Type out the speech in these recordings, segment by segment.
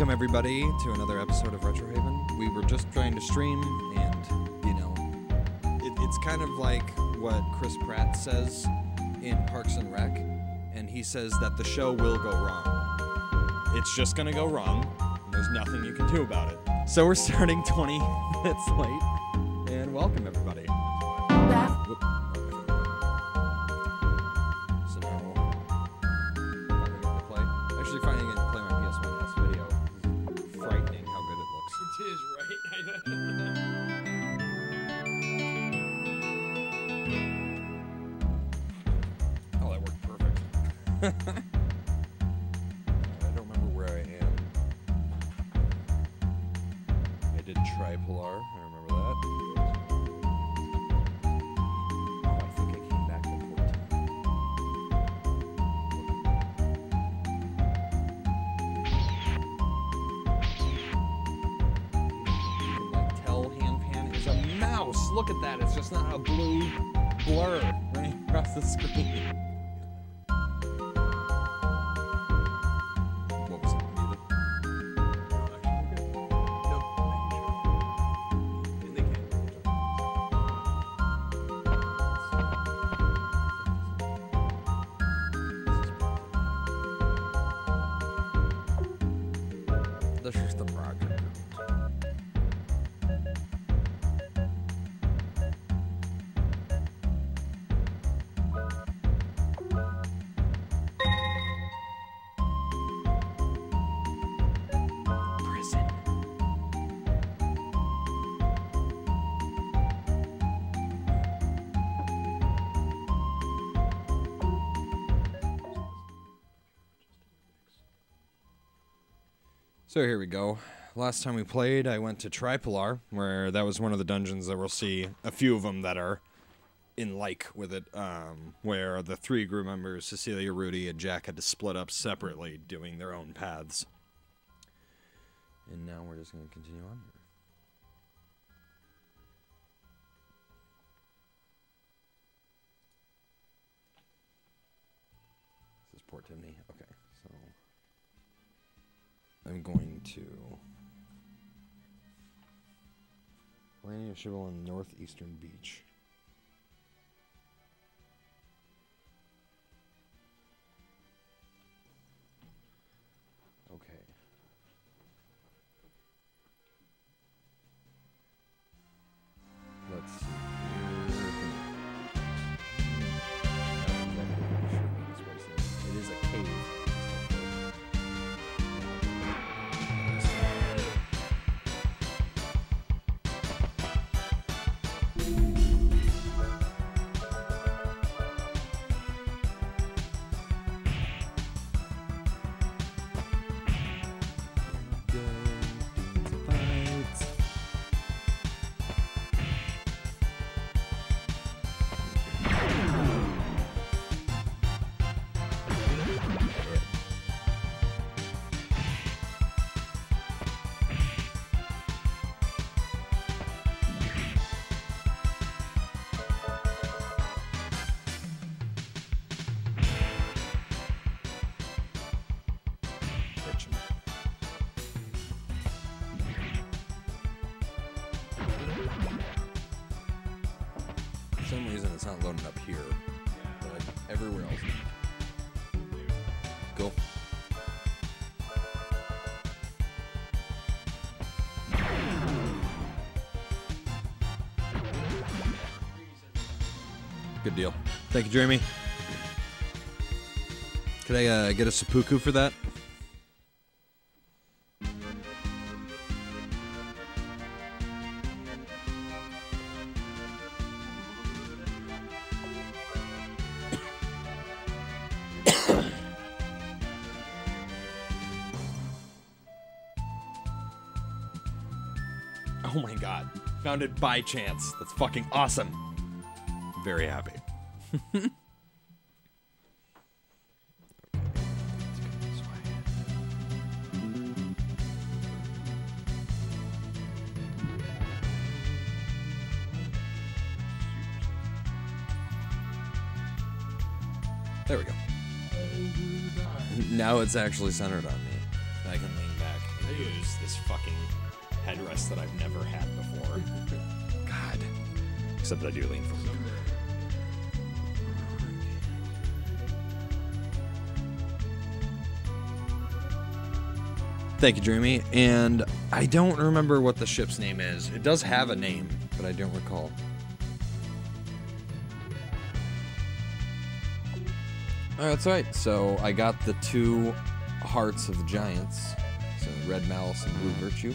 Welcome, everybody, to another episode of Retro Haven. We were just trying to stream, and, you know, it, it's kind of like what Chris Pratt says in Parks and Rec, and he says that the show will go wrong. It's just going to go wrong, and there's nothing you can do about it. So we're starting 20 minutes late, and welcome, everybody. So here we go. Last time we played, I went to Tripolar, where that was one of the dungeons that we'll see a few of them that are in like with it, um, where the three group members, Cecilia, Rudy, and Jack, had to split up separately, doing their own paths. And now we're just going to continue on. This is Port Timney. I'm going to landing a ship on northeastern beach. Some reason, it's not loading up here, but everywhere else. Go. Good deal. Thank you, Jeremy. Could I uh, get a seppuku for that? Found it by chance. That's fucking awesome. Very happy. There we go. Now it's actually centered on me. I can lean back. I use this fucking headrest that I've never had before. God. Except I do lean forward. Thank you, Dreamy. And I don't remember what the ship's name is. It does have a name, but I don't recall. All right, that's right. So I got the two hearts of the giants. So red malice and blue virtue.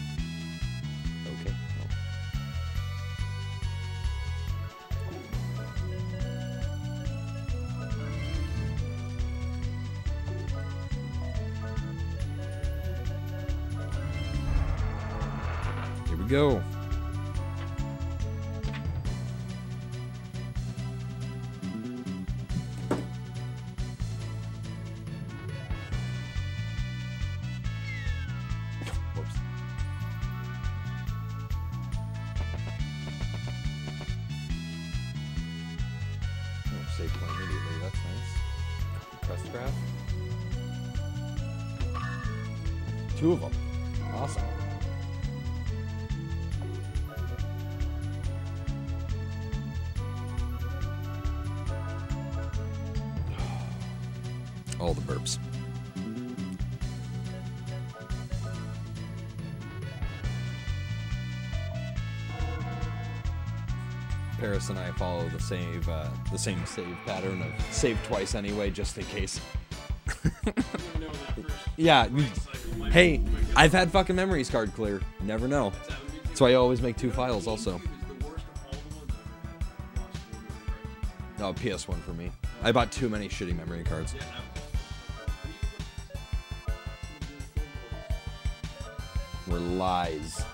Go. The same save pattern of save twice anyway, just in case. Yeah. Hey, I've had fucking memories card clear. Never know. That's why I always make two files. Also, oh PS1 for me. I bought too many shitty memory cards. Were lies.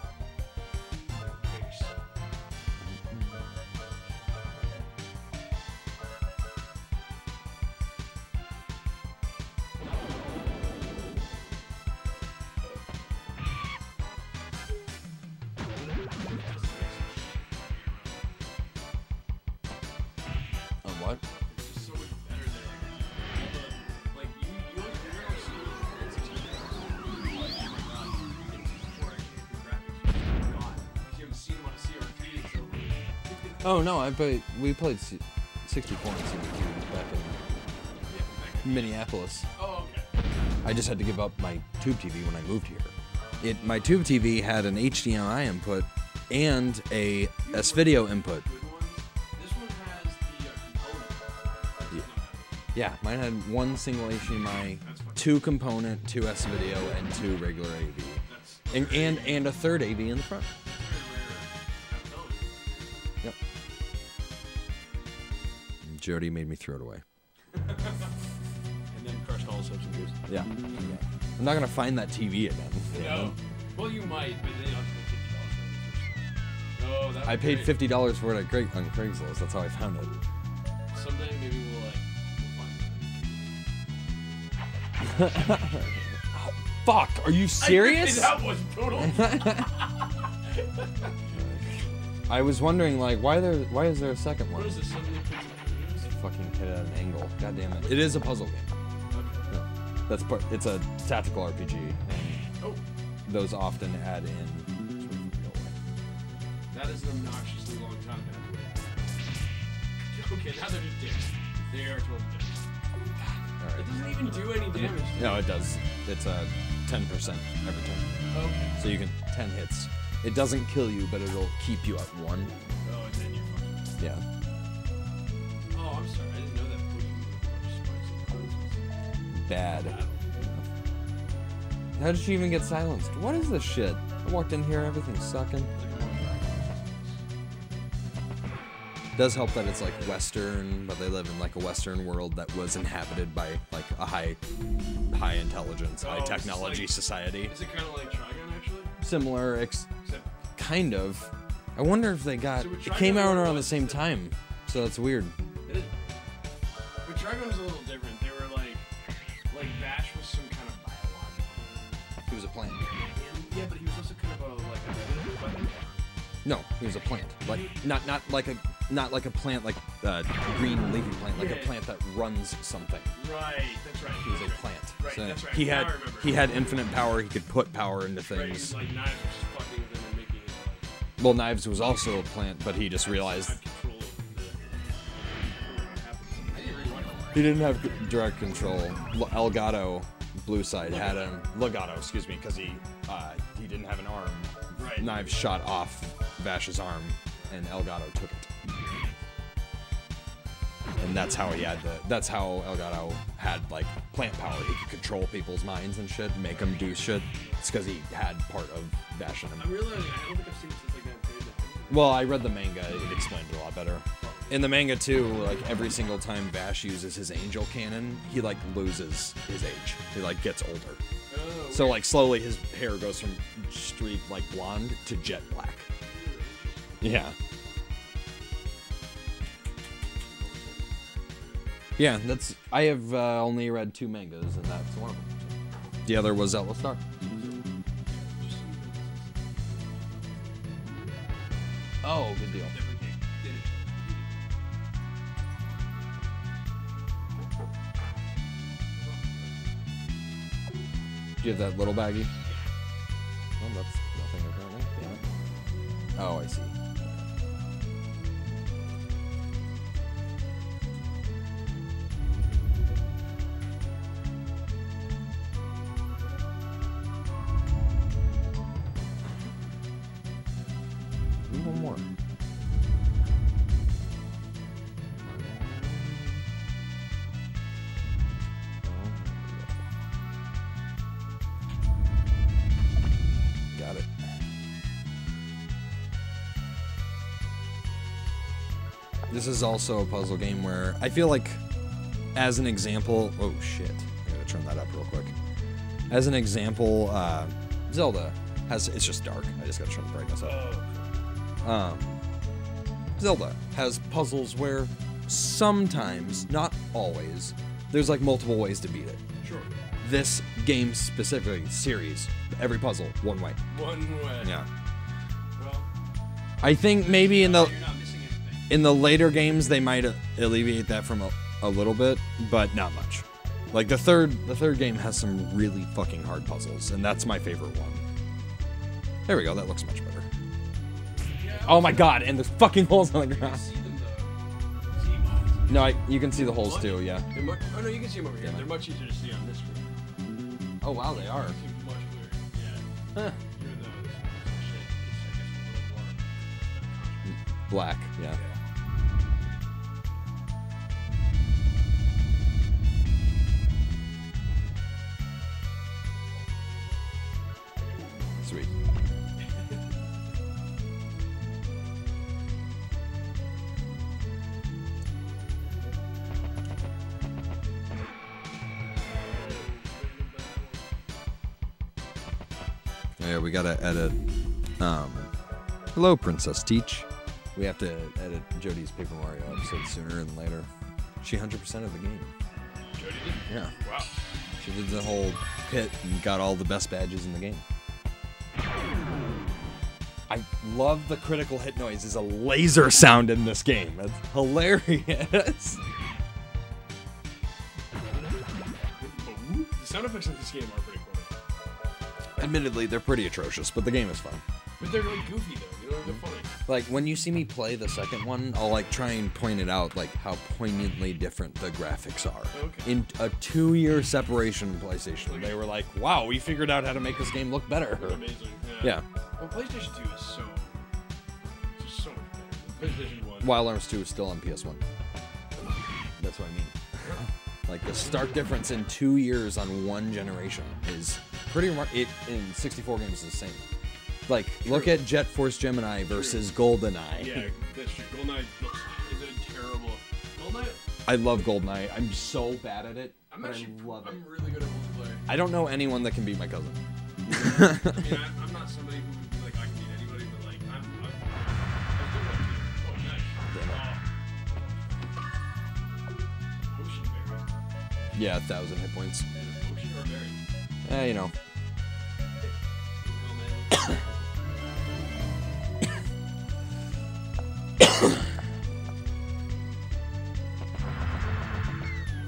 Oh no, I played. We played C- 64 and CBQ back in Minneapolis. Oh, okay. I just had to give up my tube TV when I moved here. It my tube TV had an HDMI input and a S video input. Good ones. This one has the uh. Yeah, mine had one single HDMI, two component, two S video, and two regular AV, and and, and a third AV in the front. Jody made me throw it away. And then crushed all the substances. Yeah. I'm not gonna find that TV again. No. Well, you might, but then you have pay fifty dollars for it. Oh, that. I paid fifty dollars for it at Craig- on Craigslist. That's how I found it. Someday maybe we'll like. We'll find it. Fuck, are you serious? that was brutal. I was wondering like why there why is there a second one? Fucking hit at an angle. God damn it. It is a puzzle game. Okay. That's part it's a tactical RPG. And Oh, those often add in sort of that is an obnoxiously long time. Okay, now they're just dicks. They are total dicks. It doesn't even do any damage. No, it does. It's a ten percent every turn. Okay. So you can ten hits. It doesn't kill you, but it'll keep you at one. Oh, and then you're fucked. Yeah. Bad. How did she even get silenced? What is this shit? I walked in here, everything's sucking. Motherfucker. does help that it's like Western, but they live in like a Western world that was inhabited by like a high, high intelligence, Oh, high technology like- society. Is it kind of like Trigun actually? Similar, ex- Except kind of. I wonder if they got. So It came out around the same time, so that's weird. No, he was a plant. Like not not like a not like a plant like uh, green leafy plant, like a plant that runs something. Right, that's right. He was a that's right. plant. Right, So that's right. He Now had he had infinite power. He could put power into Right, things. he's like knives was just fucking with him and making it like Well, Knives was also a plant, but he just realized have control of the. what happened. I didn't really like it. he didn't have direct control. L- Elgato, Blue Side had him. Legato, excuse me, because he uh, he didn't have an arm. Right. Knives shot off Vash's arm, and Elgato took it. And that's how he had the. That's how Elgato had like plant power. He could control people's minds and shit, make them do shit. It's because he had part of Vash in him. I'm realizing I don't think I've seen this like that. Well, I read the manga. It explained it a lot better. In the manga too, like every single time Vash uses his angel cannon, he like loses his age. He like gets older. Oh, So like slowly his hair goes from streaked like blonde to jet black. Yeah. Yeah, that's. I have uh, only read two mangas, and that's one of them. The other was Outlaw Star. Oh, good deal. Do you have that little baggie? Well, that's nothing apparently. It. Oh, I see. This is also a puzzle game where I feel like, as an example, oh shit, I gotta turn that up real quick. As an example, uh, Zelda has it's just dark. I just gotta turn the brightness up. Um, Zelda has puzzles where sometimes, not always, there's like multiple ways to beat it. sure. This game specifically, series, every puzzle, one way. One way. Yeah. Well, I think maybe in the in the later games they might alleviate that from a, a little bit, but not much. Like the third the third game has some really fucking hard puzzles, and that's my favorite one. There we go, that looks much better. Oh my god, and there's fucking holes on the ground. see them though. See, No, I, you can see the holes too, yeah. Oh no, you can see them over here. They're much easier to see on this screen. Oh wow, they are. They seem much clearer. Yeah. Huh. Even though gotta edit. Um, hello, Princess Teach. We have to edit Jody's Paper Mario episode sooner than later. She 100% of the game. Jody did. Yeah. Wow. She did the whole pit and got all the best badges in the game. I love the critical hit noise is a laser sound in this game. It's hilarious. The sound effects in this game are pretty cool. Admittedly, they're pretty atrocious, but the game is fun. But they're like goofy though. You know, they're funny. Like when you see me play the second one, I'll like try and point it out like how poignantly different the graphics are. Okay. In a two-year separation PlayStation, they were like, "Wow, we figured out how to make this game look better." They're amazing. Yeah. Well, PlayStation 2 is so. Just so much better. PlayStation 1. Wild Arms 2 is still on PS1. That's what I mean. like the stark difference in two years on one generation is pretty remar- It in 64 games is the same. Like, look at Jet Force Gemini versus GoldenEye. Yeah, that's true. GoldenEye is a terrible. GoldenEye. I love GoldenEye. I'm so bad at it, I'm but actually. I love it. I'm really good at multiplayer. I don't know anyone that can beat my cousin. I mean, I, I'm not somebody who would be like I can beat anybody, but like I'm. I'm I was doing that too. Oh, nice. Oh. Yeah, a thousand hit points. Eh, you know.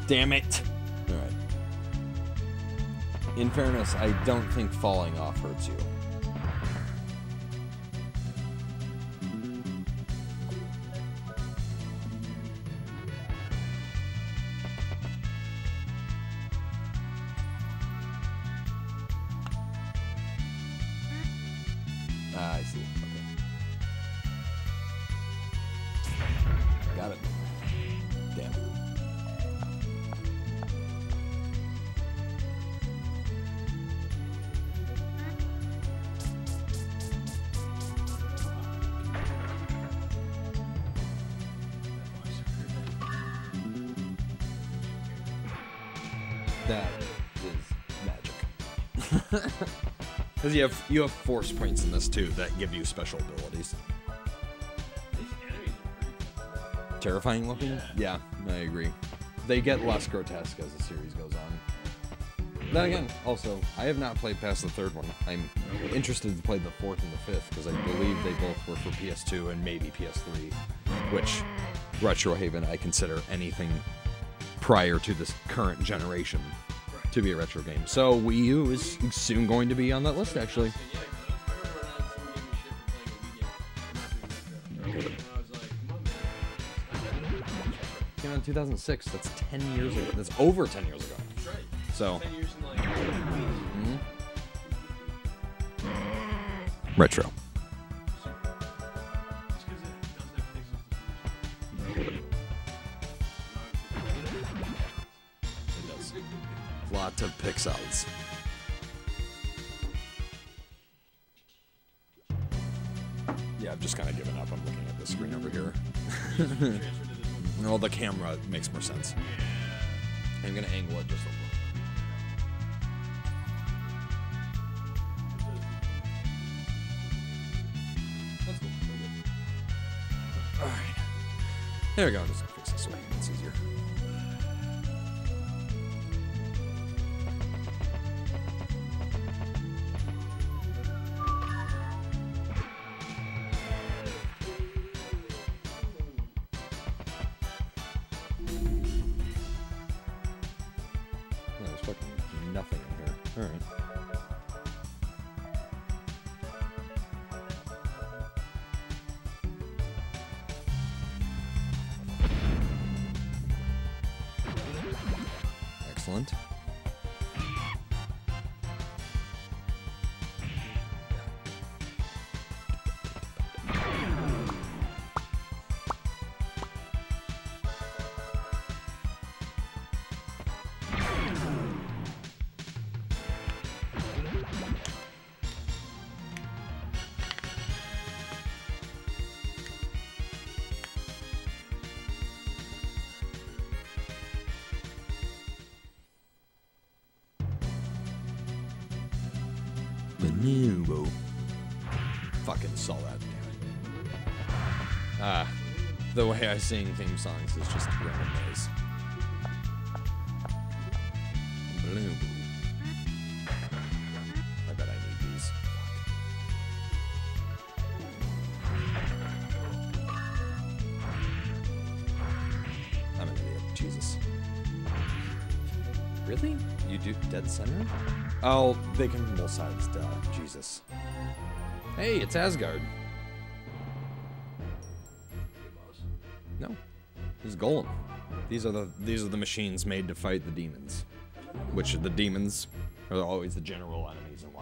Damn it. Alright. In fairness, I don't think falling off hurts you. You have you have force points in this too that give you special abilities. These enemies are pretty Terrifying looking? Yeah, I agree. They get less grotesque as the series goes on. Then again, also, I have not played past the third one. I'm interested to play the fourth and the fifth because I believe they both were for PS2 and maybe PS3, which Retro Haven I consider anything prior to this current generation to be a retro game. So Wii U is soon going to be on that list actually. And yeah, 'cause I was- I remember when I had someone give me shit for playing a Wii game. I'm not doing that. And I was like, come on, man. Stop that. Came out in 2006. That's 10 years ago. That's over 10 years ago. So, Ten years in like weeks. retro. Lot of pixels. Yeah, I've just kind of given up. I'm looking at the screen over here. To. Well, the camera makes more sense. I'm gonna angle it just a little. All right. There we go. The way I sing theme songs is just random noise. Bonobo. I bet I need these. I'm an idiot. Jesus. Really? You do dead center? Oh, they can both sides. Duh. Jesus. Hey, it's Asgard. Golem. These are the these are the machines made to fight the demons. Which are the demons are always the general enemies in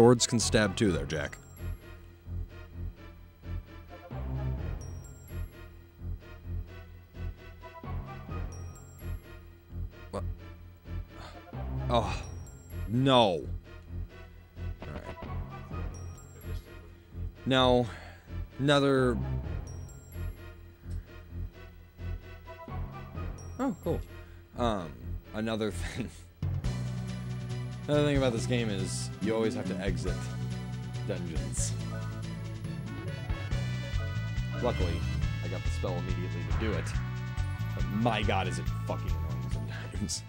Swords can stab too, there, Jack. What? Oh, no. Alright. Now, another. Oh, cool. Um, another thing. Another thing about this game is you always have to exit dungeons. Luckily, I got the spell immediately to do it. But my god, is it fucking annoying sometimes.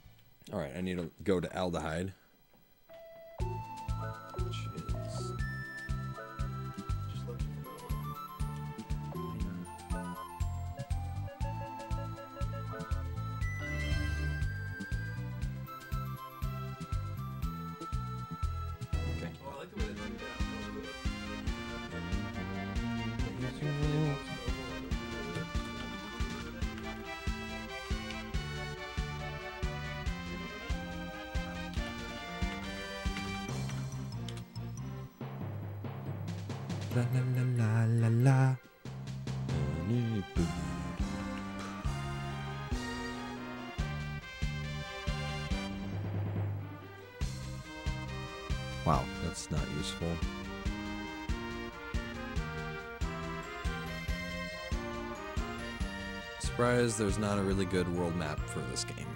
Alright, I need to go to Aldehyde. Surprised there's not a really good world map for this game.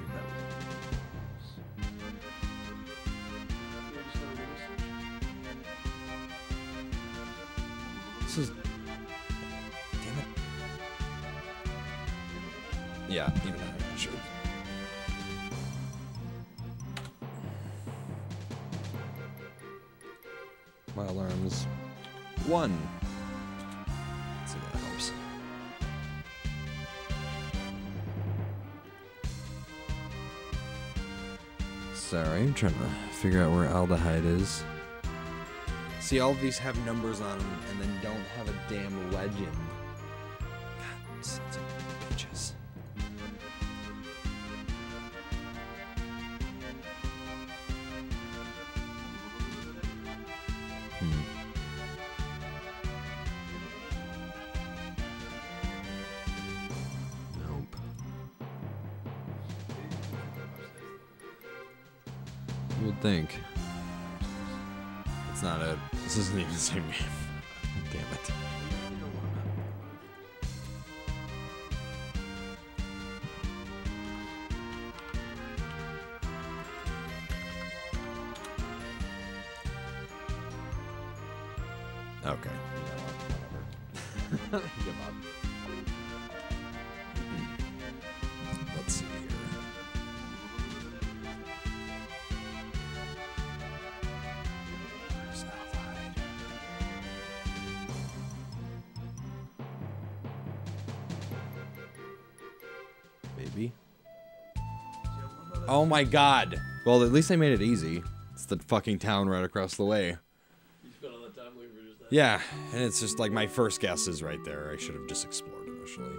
This is. Damn it. Yeah, even I should. My alarm's one. Sorry, I'm trying to figure out where aldehyde is. See, all of these have numbers on them and then don't have a damn legend. My god. Well, at least they made it easy. It's the fucking town right across the way. You spent all that time looking for just that. Yeah, and it's just like my first guess is right there. I should have just explored initially.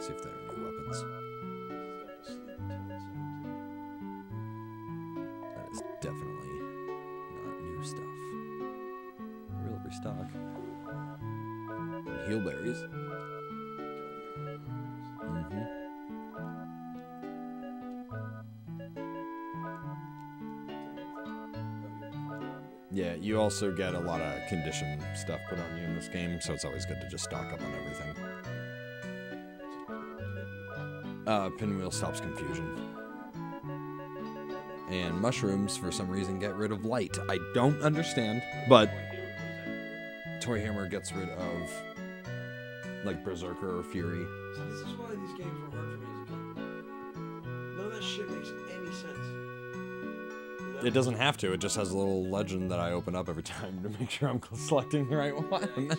See if there also get a lot of condition stuff put on you in this game, so it's always good to just stock up on everything. Uh, pinwheel stops confusion. And mushrooms, for some reason, get rid of light. I don't understand, but Toy Hammer gets rid of like Berserker or Fury. So this is why these games were hard It doesn't have to. It just has a little legend that I open up every time to make sure I'm selecting the right one.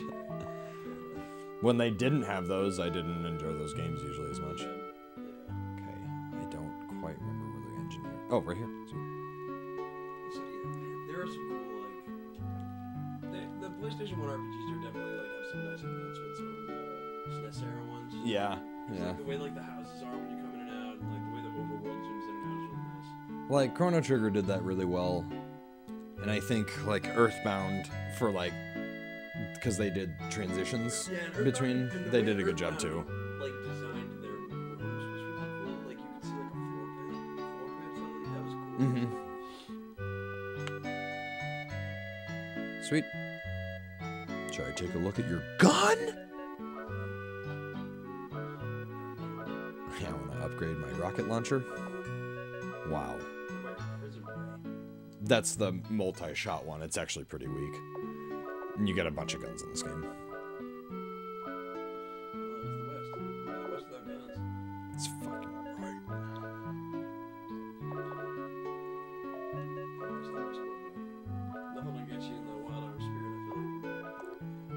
when they didn't have those, I didn't enjoy those games usually as much. Okay, I don't quite remember where the engineer. Oh, right here. Like Chrono Trigger did that really well, and I think like Earthbound for like because they did transitions Yeah, between. the They did a good job too. Like designed their rooms was really cool. Like you could see like a floor plan, floor plan that was cool. Mm-hmm. Sweet. Should I take a look at your gun? Yeah, I want to upgrade my rocket launcher. That's the multi-shot one. It's actually pretty weak. You get a bunch of guns in this game. It's fucking right.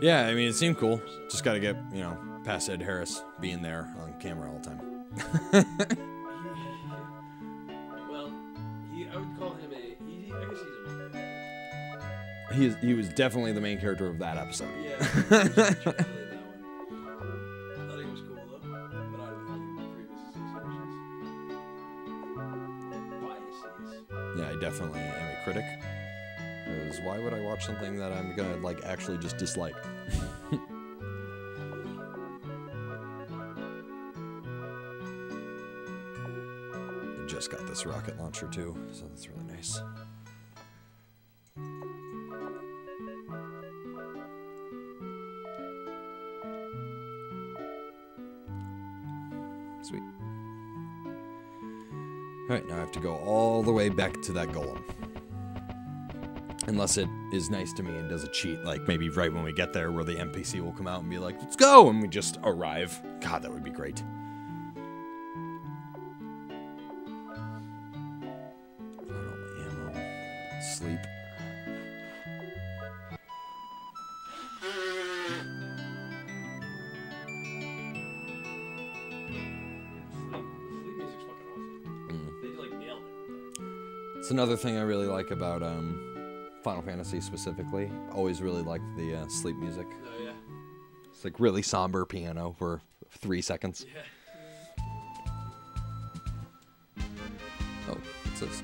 Yeah, I mean, it seemed cool. Just gotta get, you know, past Ed Harris being there on camera all the time. he, is, he was definitely the main character of that episode. Yeah. he was definitely that one. I thought he was cool though, but I don't have any previous associations. Biases. Yeah, I definitely am a critic. Because why would I watch something that I'm gonna like actually just dislike? I just got this rocket launcher too, so that's really nice. Have to go all the way back to that golem. Unless it is nice to me and does a cheat, like maybe right when we get there, where the NPC will come out and be like, let's go! And we just arrive. God, that would be great. Another thing I really like about um, Final Fantasy specifically. Always really liked the uh, sleep music. Oh yeah. It's like really somber piano for three seconds. Yeah. Oh, what's this?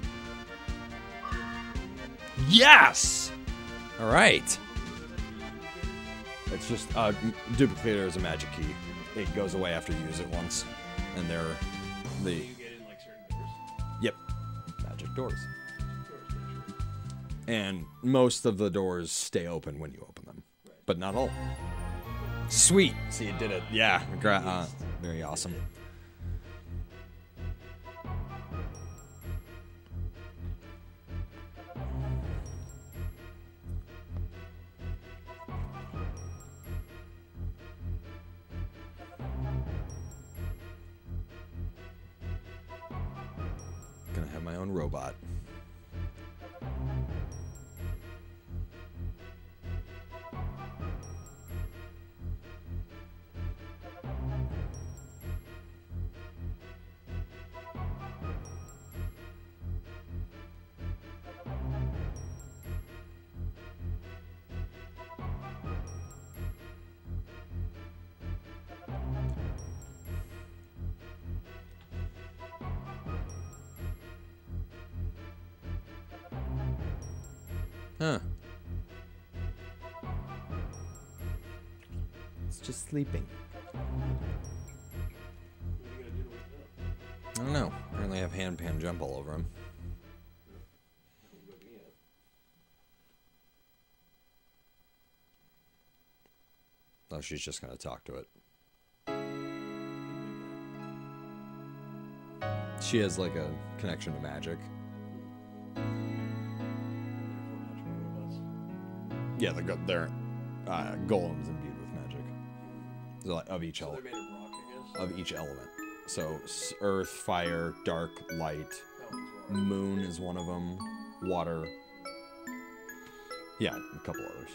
Yes! All right. It's just uh, m- duplicator is a magic key. It goes away after you use it once, and they're the You get in like certain doors. yep magic doors. Doors, yeah, sure. And most of the doors stay open when you open them, but not all. Sweet. See, you did it. Yeah. Uh, very awesome. She's just gonna talk to it. She has like a connection to magic. Yeah, they're they're uh, golems imbued with magic. Like of each So element. made of rock, I guess. Of each element. So earth, fire, dark, light. That one's rock. Moon is one of them. Water. Yeah, a couple others.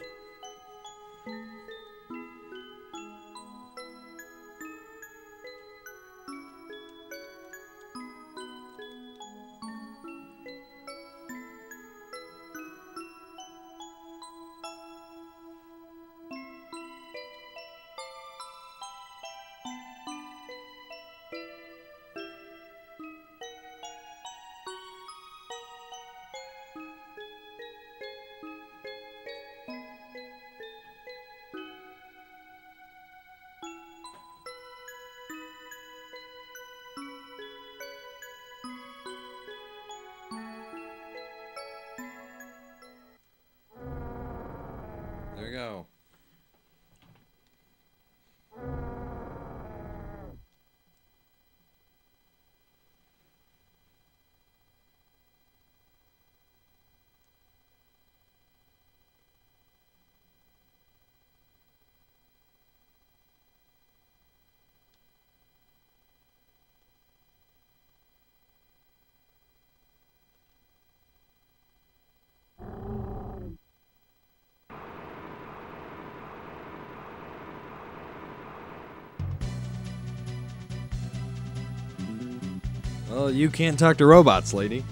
Well, you can't talk to robots, lady.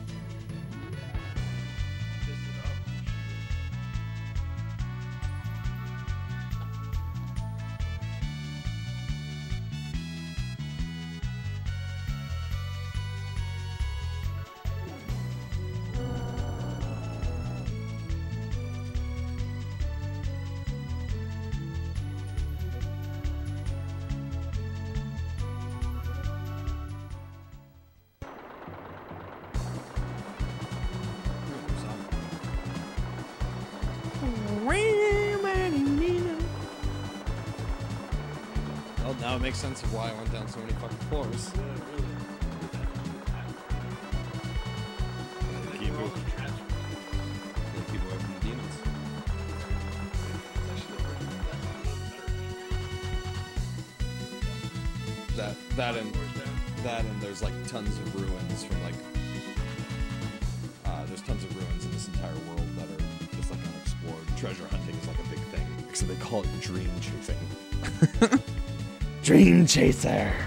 Chaser.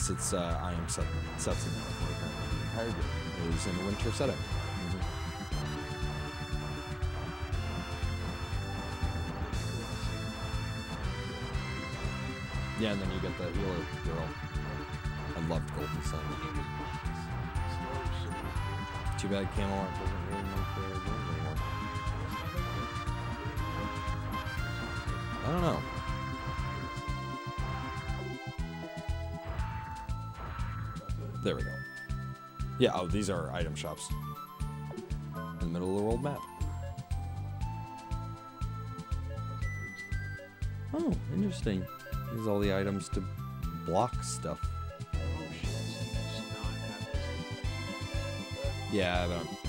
Unless it's uh, I am set, sets in the entire game is in a winter setting. Yeah, and then you get the healer girl. I loved Golden Sun. Too bad Camelot doesn't Yeah, oh, these are item shops. In the middle of the world map. Oh, interesting. Use all the items to block stuff. Yeah, but I'll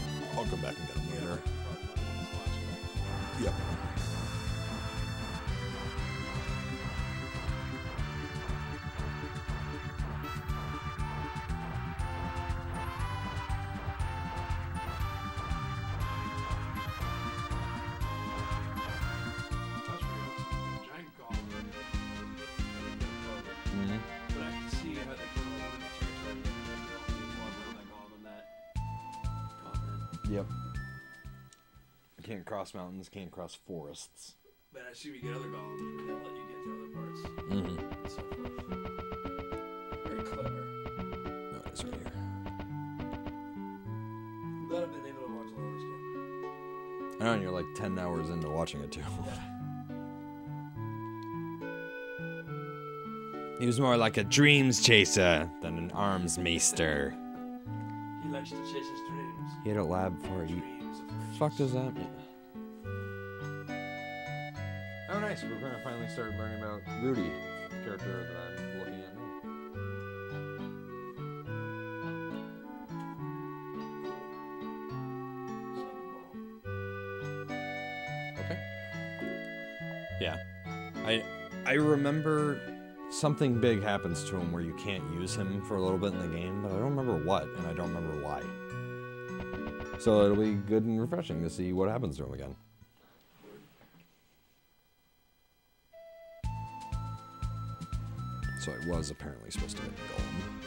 Can't mountains, can't cross forests. But I assume you get other goblins that let you get to other parts Mm-hmm. and so forth. Very clever. No, it's right here. I'm glad I've been able to watch a lot of this game. I know, and you're like 10 hours into watching it too. he was more like a dreams chaser than an arms maester. He likes to chase his dreams. He had a lab for it. Fuck does that mean? Nice. We're gonna finally start learning about Rudy, the character that I'm looking at now. Okay. Yeah, I I remember something big happens to him where you can't use him for a little bit in the game, but I don't remember what, and I don't remember why. So it'll be good and refreshing to see what happens to him again. So I was apparently supposed to get Golem.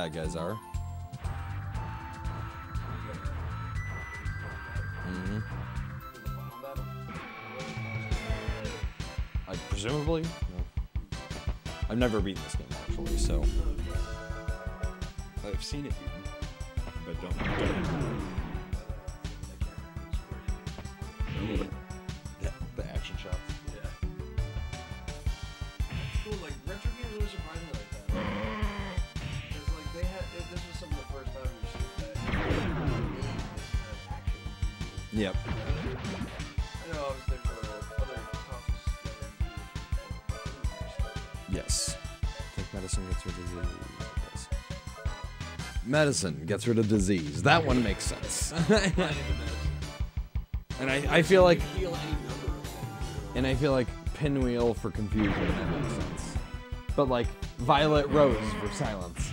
Bad guys are. hmm I presumably. No. I've never beaten this game actually, so I've seen it beaten, but don't. Medicine gets rid of disease. That one makes sense. and I, I feel like heal any number of things. and I feel like pinwheel for confusion that makes sense. But like violet rose for silence.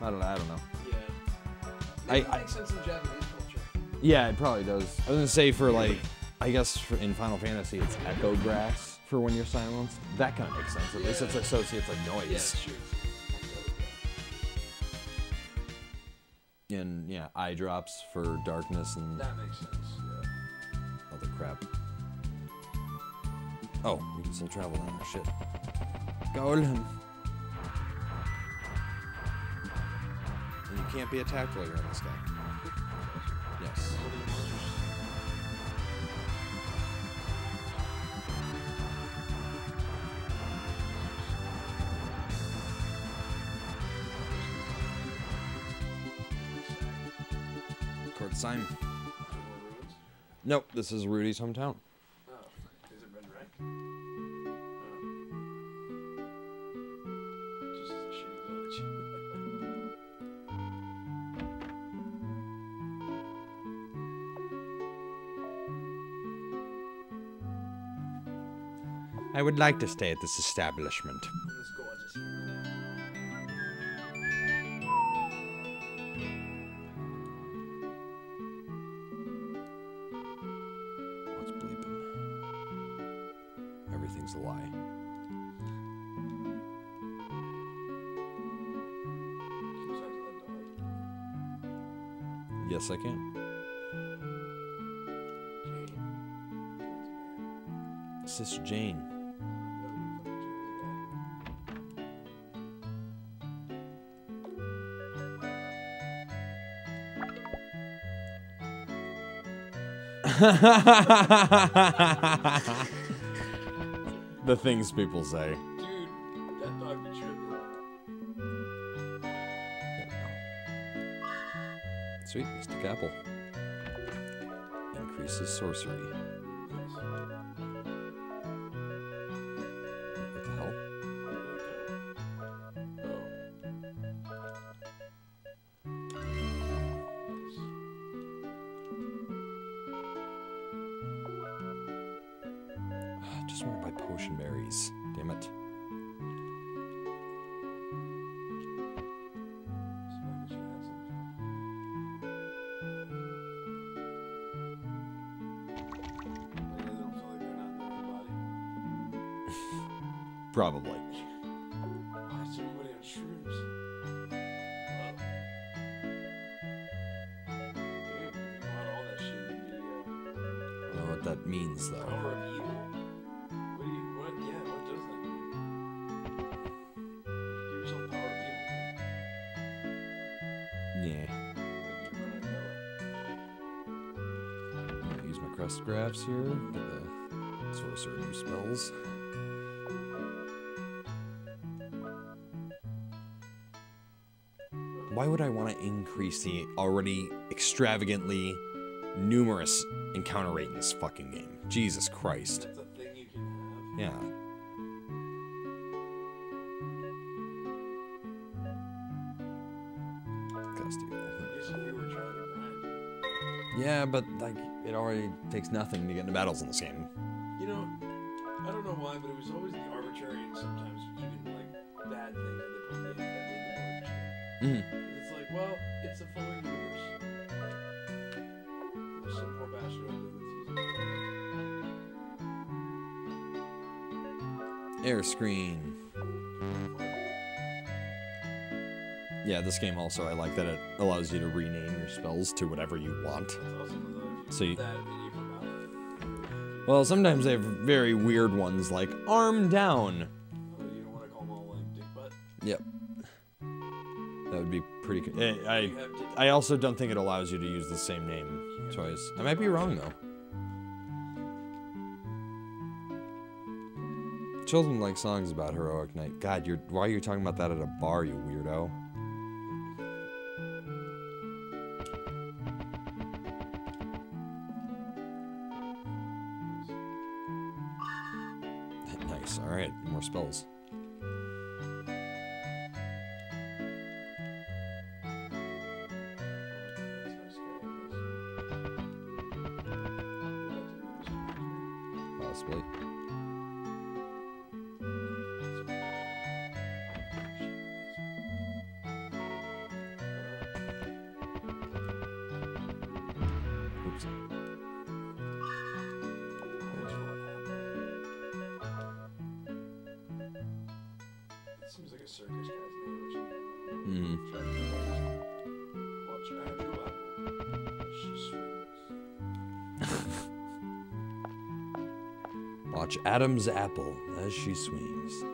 I don't know, I don't know. Yeah. It I- makes sense in Japanese culture. Yeah, it probably does. I was gonna say for like I guess for, in Final Fantasy it's echo grass for when you're silenced. That kind of makes sense. At least Yeah. it's associates like Yeah, noise. it's yeah, eye drops for darkness and That makes sense. Yeah. other crap. Oh, we can still travel now. Shit. Golem. And you can't be attacked while you're in this guy. Nope, this is Rudy's hometown. Oh, is it red rank? Oh. Just a shitty village. I would like to stay at this establishment. I can. Sister Jane. the things people say. Sweet, Mystic Apple. Increases sorcery. Here. Get the Sorcerer spells. Why would I want to increase the already extravagantly numerous encounter rate in this fucking game? Jesus Christ. That's a thing you can have. Yeah. Castile. Guess if you were trying to grind. Yeah, but like it already takes nothing to get into battles in this game. You know, I don't know why, but it was always the arbitrary and sometimes even like bad things that they put in the that made them arbitrary. Mm-hmm. It's like, well, it's a full universe. There's some poor bastard out there that's using Air screen. Yeah, this game also I like that it allows you to rename your spells to whatever you want. That's awesome. So you- that and you forgot. Well, sometimes they have very weird ones like arm down. Oh, you don't want to call them all like dick butt. Yep. That would be pretty good. Eh, I You I also don't think it allows you to use the same name twice. I might be wrong though. Children like songs about heroic night. God, you're why are you talking about that at a bar, you weirdo? Adam's apple as she swings.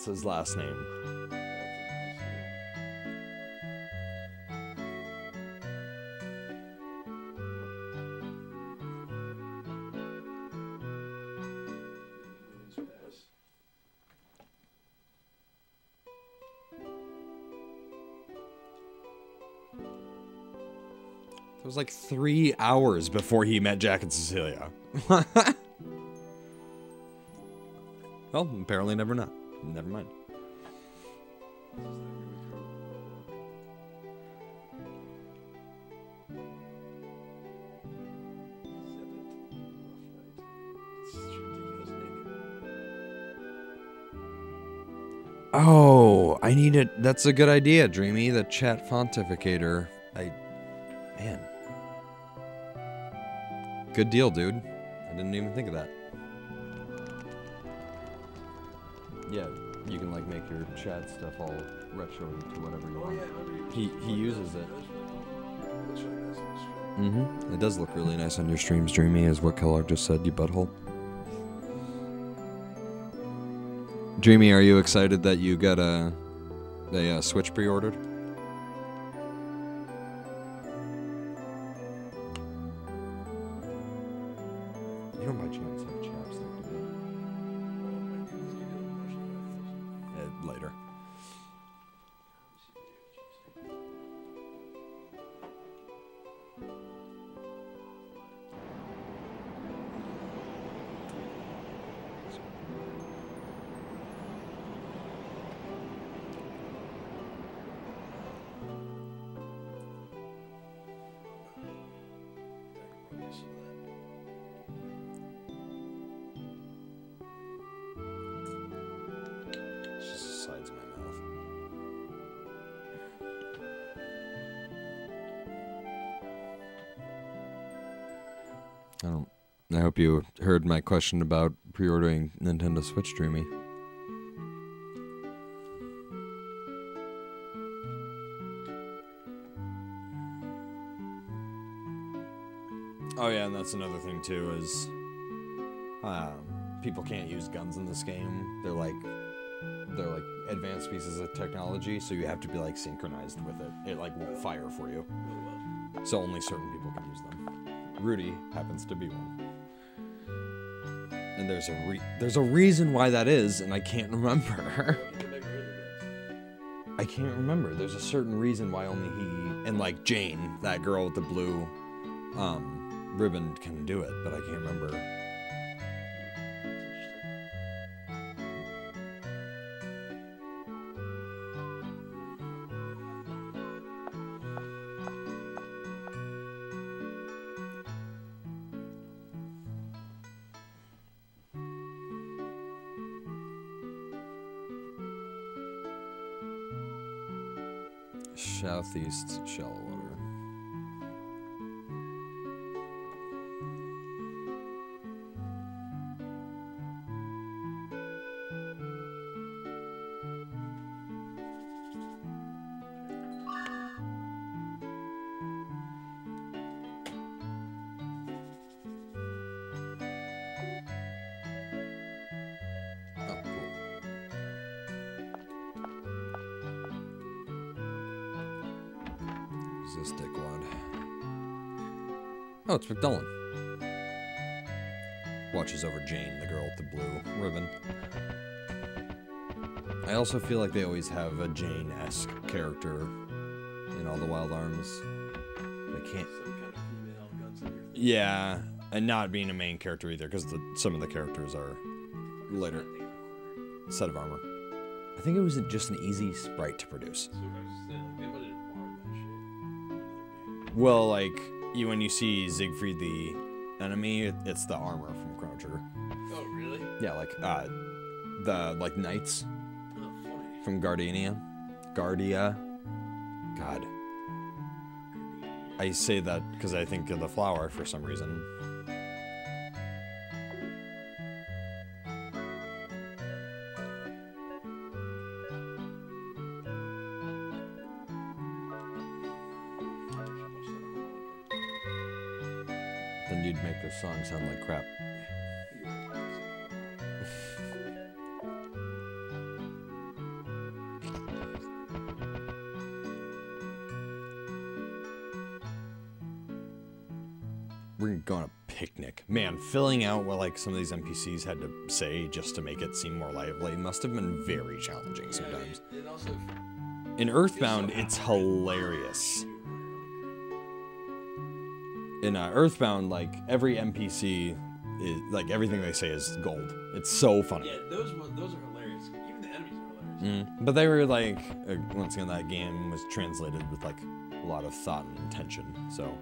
That's his last name. It was like three hours before he met Jack and Cecilia. well, apparently never not. Never mind. Oh, I need it. That's a good idea, Dreamy. The chat fontificator. I, man, good deal, dude. I didn't even think of that. Your chat stuff all retro to whatever you Oh, want. He he uses it. Looks really nice on the stream. Mm-hmm. It does look really nice on your streams, Dreamy, is what Kellogg just said, you butthole. Dreamy, are you excited that you got a, a, uh Switch pre-ordered? my question about pre ordering Nintendo Switch Dreamy. Oh, yeah, and that's another thing, too, is uh, people can't use guns in this game. They're like. They're like advanced pieces of technology, so you have to be like synchronized with it. It like won't fire for you. So only certain people can use them. Rudy happens to be one. And there's a re- there's a reason why that is, and I can't remember. I can't remember. There's a certain reason why only he and like Jane, that girl with the blue um, ribbon, can do it, but I can't remember. Шесть Чалова. Oh, it's McDullen. Watches over Jane, the girl with the blue ribbon. I also feel like they always have a Jane-esque character in all the Wild Arms. I can't. Some kind of female gunslinger. Yeah, and not being a main character either, because some of the characters are later set of armor. I think it was just an easy sprite to produce. So I was just saying, like, they might have borrowed that shit from another game. Well, like you when you see Siegfried the enemy, it's the armor from Trigger. Oh, really? Yeah, like uh, the like knights Oh, funny. from Gardenia, Guardia. God, I say that because I think of the flower for some reason. Then you'd make this song sound like crap. We're gonna go on a picnic. Man, filling out what like some of these NPCs had to say just to make it seem more lively must have been very challenging sometimes. It, it also. In Earthbound, it's hilarious. In uh, Earthbound, like every NPC, is, like everything they say is gold. It's so funny. Yeah, those those are hilarious. Even the enemies are hilarious. Mm. But they were like, uh, once again, that game was translated with like a lot of thought and intention. So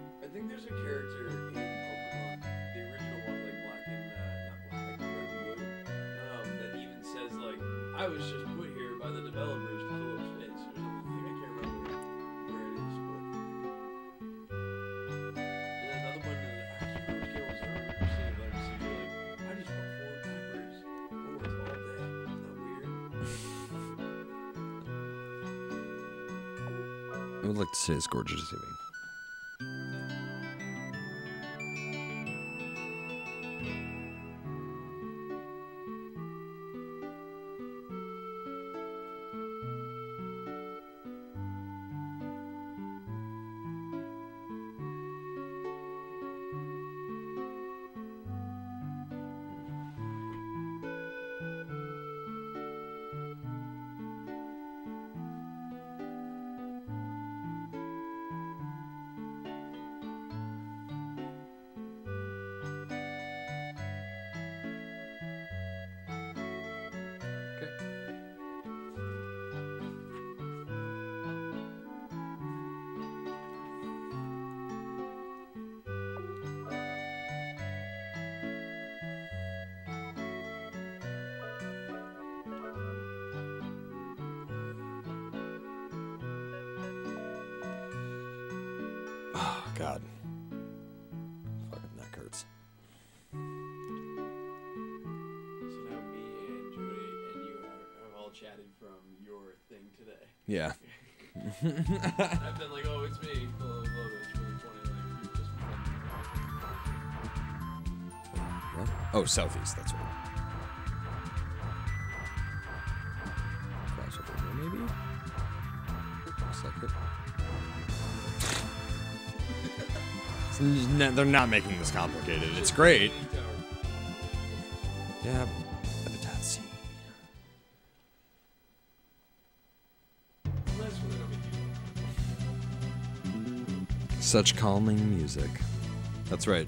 Southeast. That's right. Cross over here, maybe. Looks like it. They're not making this complicated. It's great. Yeah. Such calming music. That's right.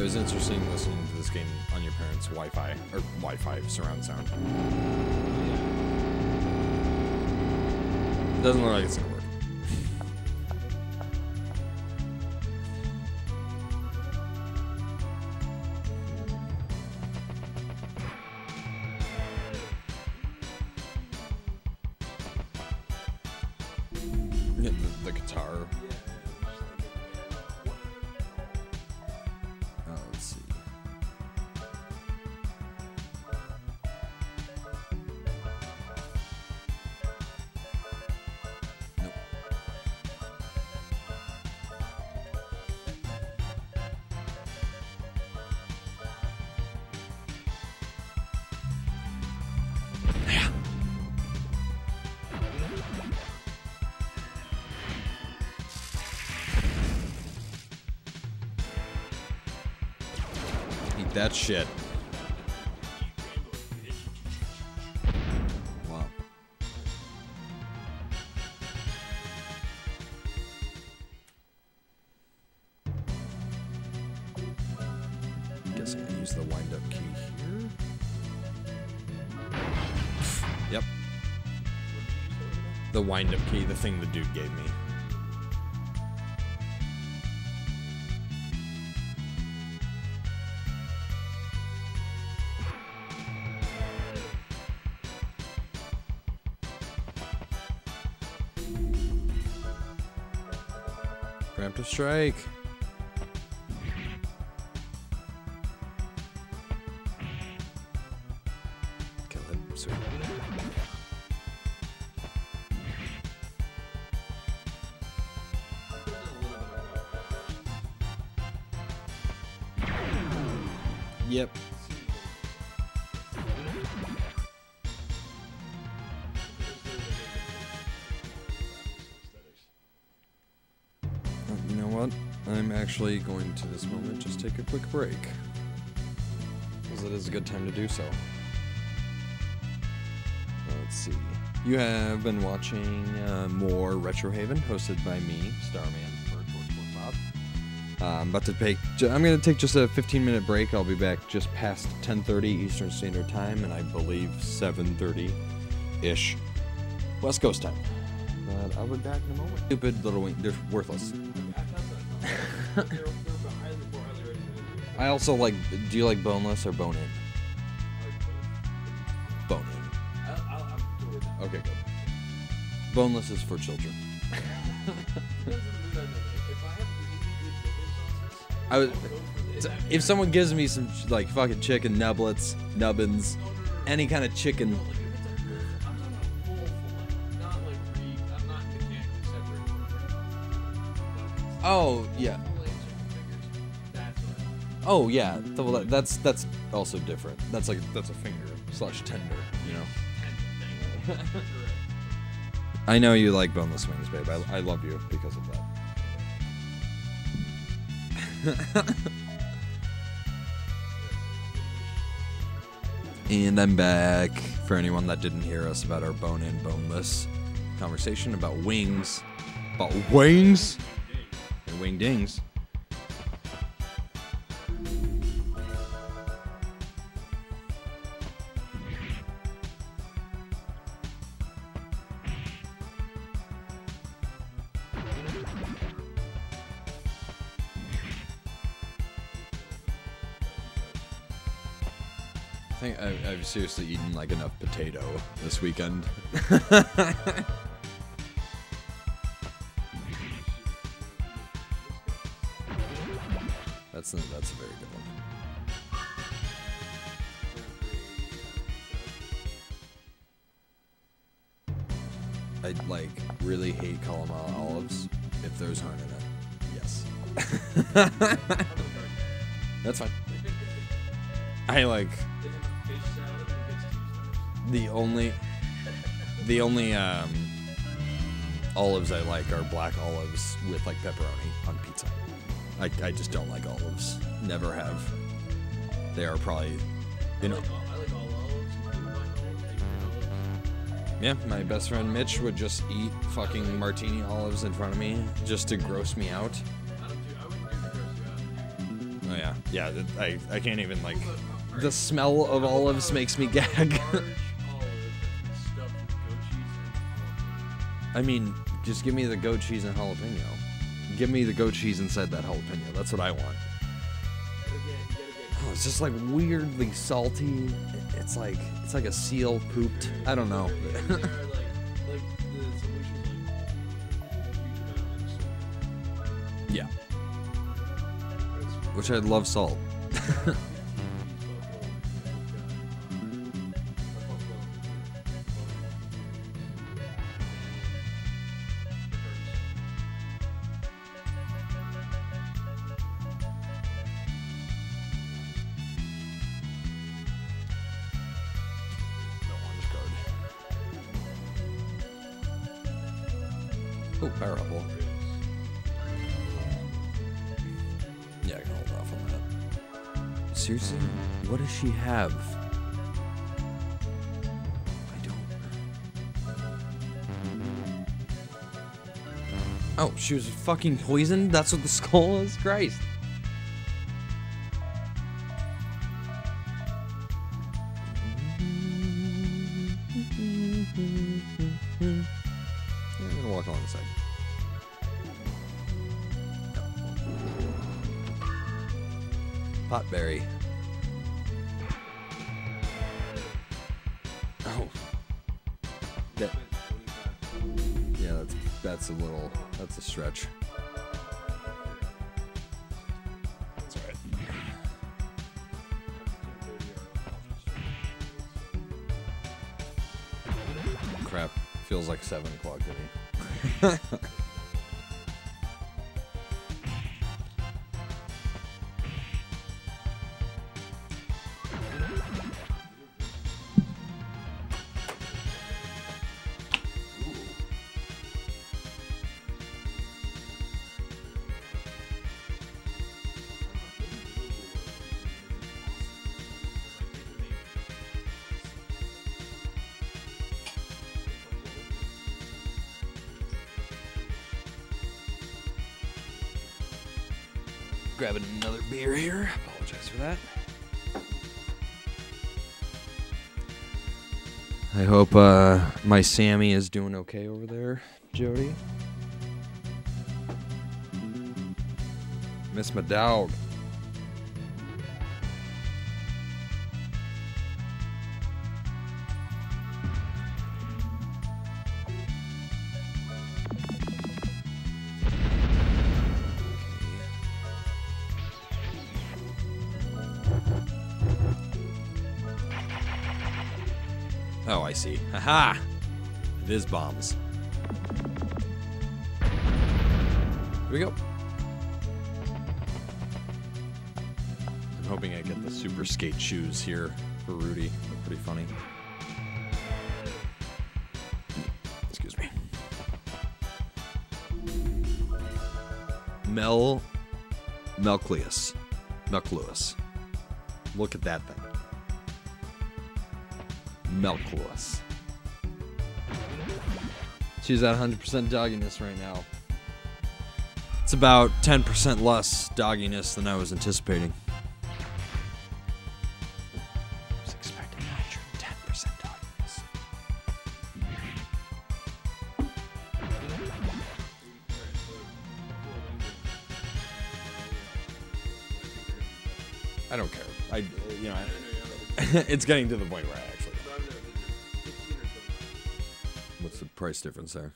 It was interesting listening to this game on your parents' Wi-Fi or Wi-Fi surround sound. Doesn't look like it's gonna work. That shit. Guessing I use the wind up key here. Yep. The wind up key, the thing the dude gave me. Strike. To this moment just take a quick break. Because it is a good time to do so. Let's see. You have been watching uh, more Retro Haven, hosted by me, Starman, for Bob. Uh, I'm about to take. I'm going to take just a 15 minute break. I'll be back just past 10:30 Eastern Standard Time, and I believe 7:30 ish West Coast time. But I'll be back in a moment. Stupid little wing. They're worthless. I also like. Do you like boneless or bone in? Bone in. Okay, good. Boneless is for children. I was. If someone gives me some like fucking chicken nublets, nubbins, any kind of chicken, oh yeah, oh yeah. Well, that, that's that's also different. That's like that's a finger slash tender, you know. I know you like boneless wings, babe. I, I love you because of that. and I'm back for anyone that didn't hear us about our bone in, boneless conversation about wings. About wings? And wing dings. Seriously eaten like enough potato this weekend. that's a, that's a very good one. I like really hate Kalamata olives if those aren't in it. Yes. That's fine. I like the only the only um olives I like are black olives with like pepperoni on pizza. I I just don't like olives. Never have. They are probably you know. Yeah, my best friend Mitch would just eat fucking martini olives in front of me just to gross me out. Oh yeah, yeah. I I can't even like. The smell of olives makes me gag. I mean, just give me the goat cheese and jalapeno. Give me the goat cheese inside that jalapeno. That's what I want. Oh, it's just like weirdly salty. It's like it's like a seal pooped. I don't know. Yeah, which I love salt. Oh, power apple. Yeah, I can hold off on that. Seriously, what does she have? I don't. Oh, she was fucking poisoned? That's what the skull is? Christ. Potberry. Hope uh, my Sammy is doing okay over there, Jody. Miss my dog. It is bombs. Here we go. I'm hoping I get the super skate shoes here for Rudy. They're pretty funny. Excuse me. Mel Melcleus. Melcleus. Look at that thing. Melcleus. She's at 100% dogginess right now. It's about 10% less dogginess than I was anticipating. I was expecting 110% dogginess. I don't care. I, you know, I, it's getting to the point where I price difference there?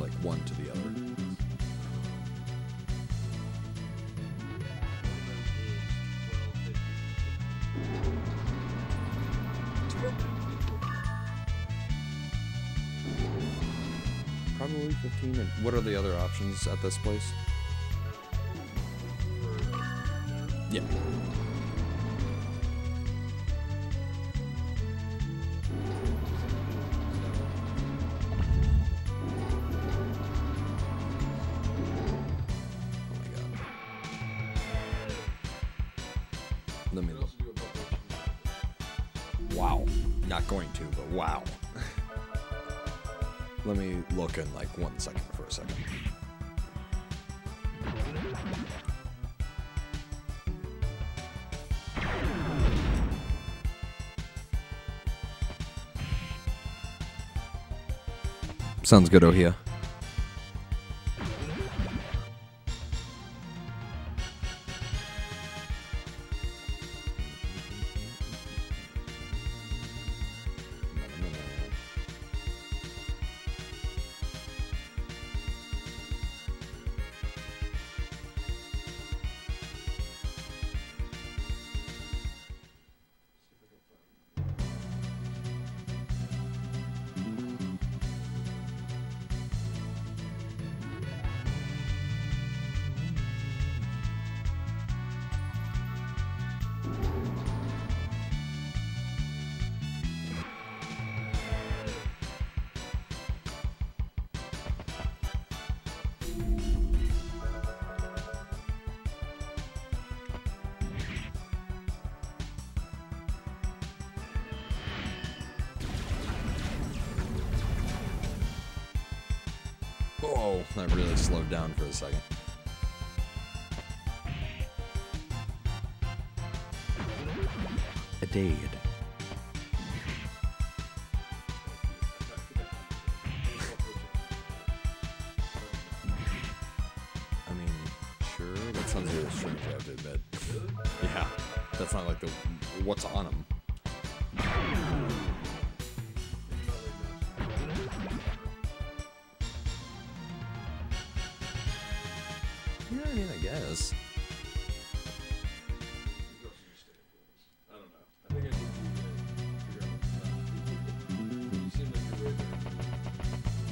Like one to the other. Probably 15 and what are the other options at this place? Sounds good, Ohia.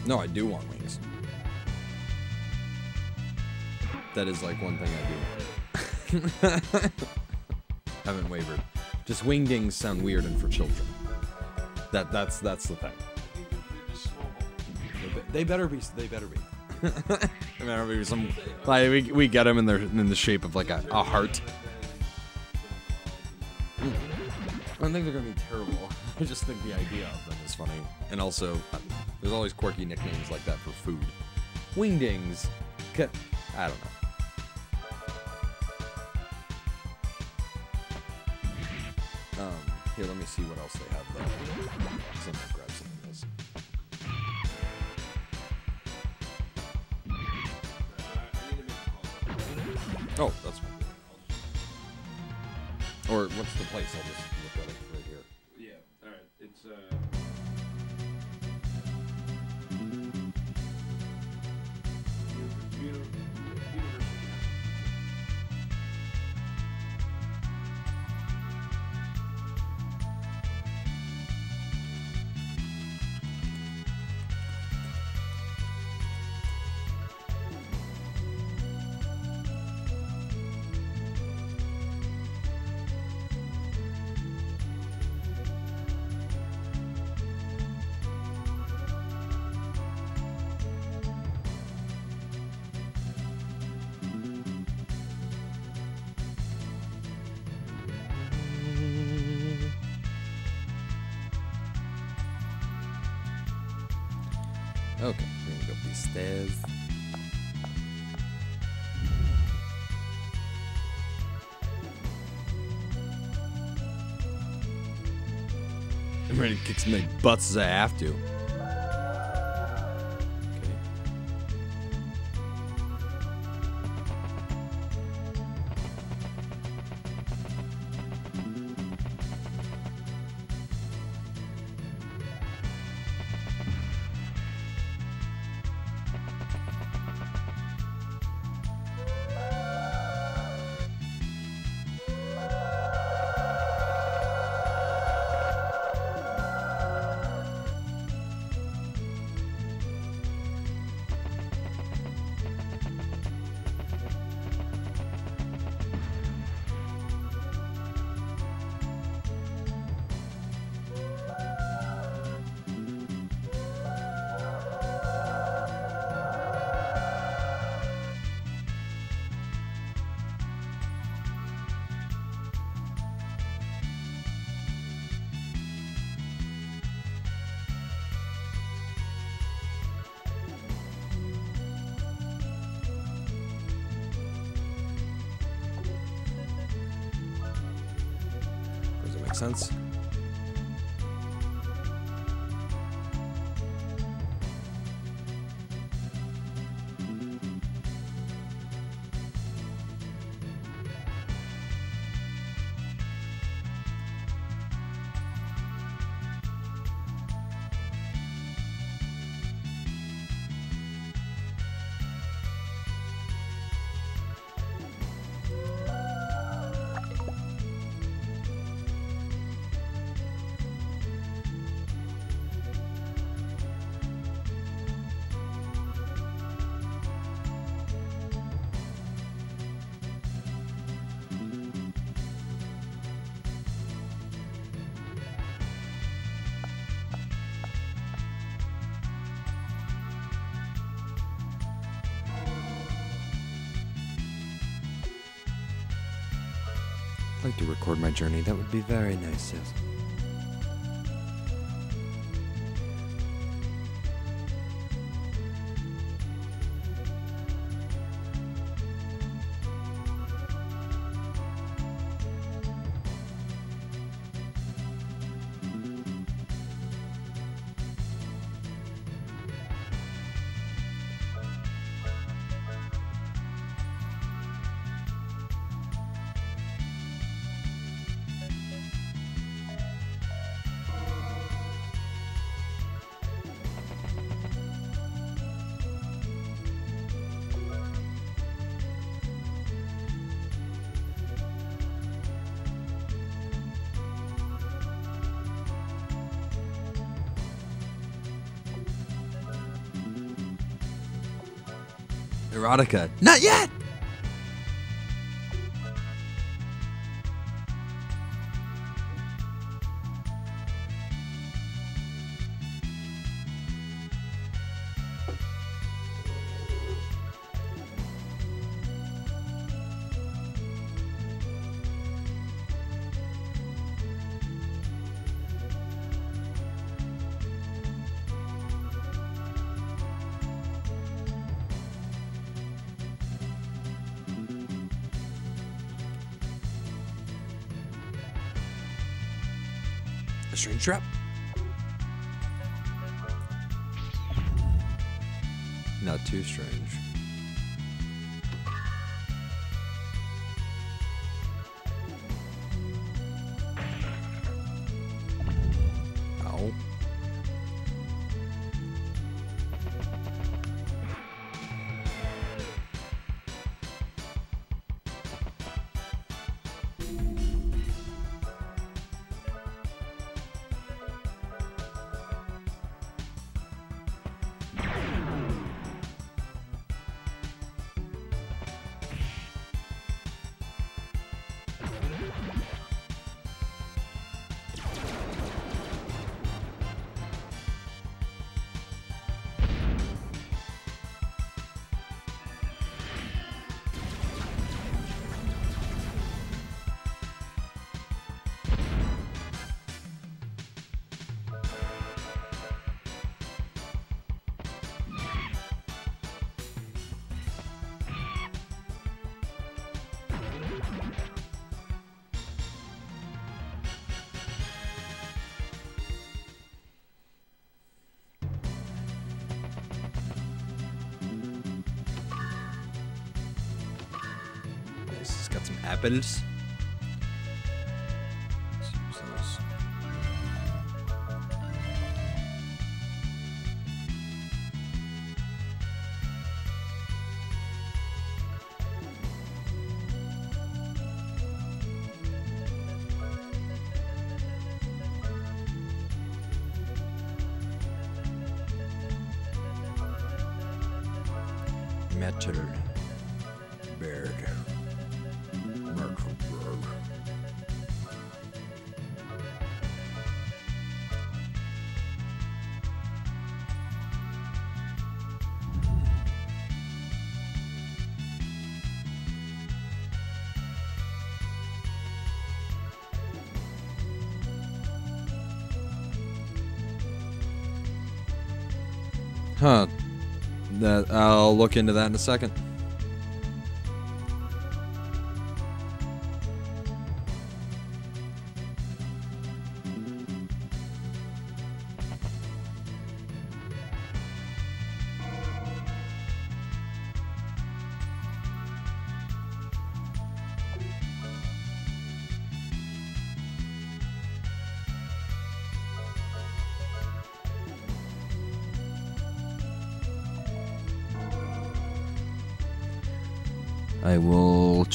No, I do want wings. That is like one thing I do. Haven't wavered. Just wingdings sound weird and for children. That that's that's the thing. They're, they're just small. They be- They better be. They better be. I mean, maybe some. Like we, we get them in their in the shape of like a, a heart. Hmm. I don't think they're gonna be terrible. I just think the idea of them is funny, and also there's always quirky nicknames like that for food. Wingdings. I don't know. Um, here, let me see what else they have though. Some big butts as I have to. Sense. Journey. That would be very nice, yes. Erotica. Not yet! Strange trap. Not too strange. Apples. Metal look into that in a second.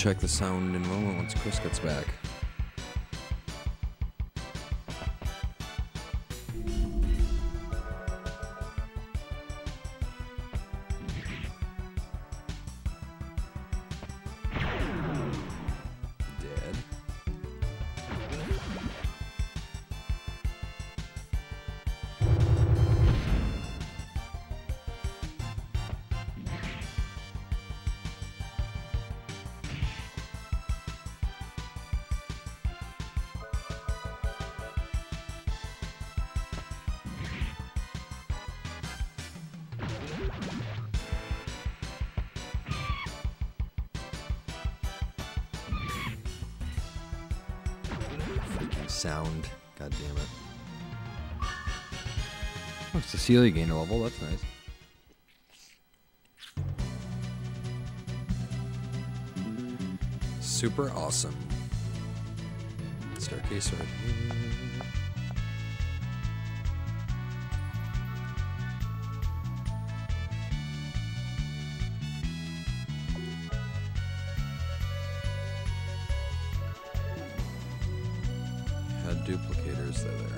Check the sound in a moment once Chris gets back. Cecilia gained a level. That's nice. Super awesome. Staircase right here. Had duplicators there.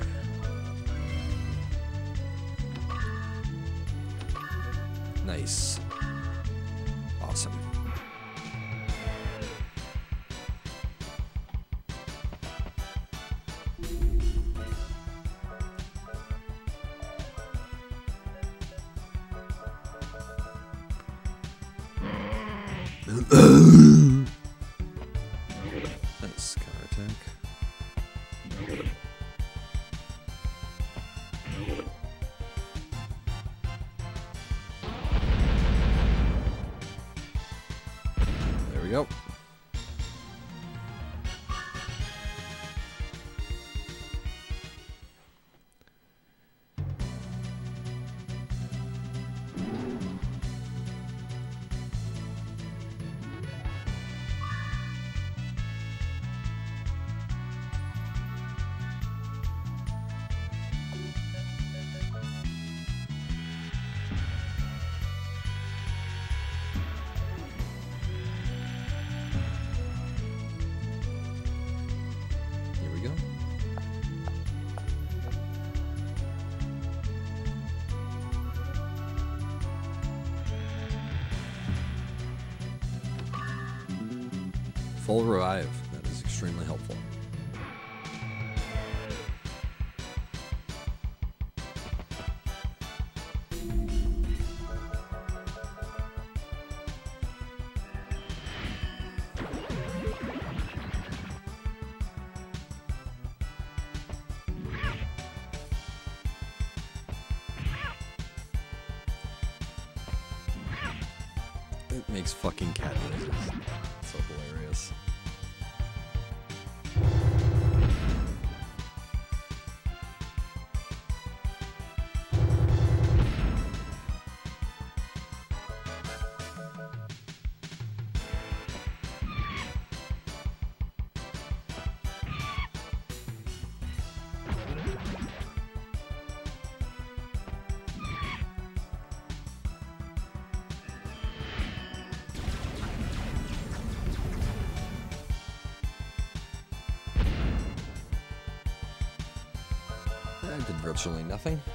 It makes fucking cat noises. So hilarious. Virtually nothing.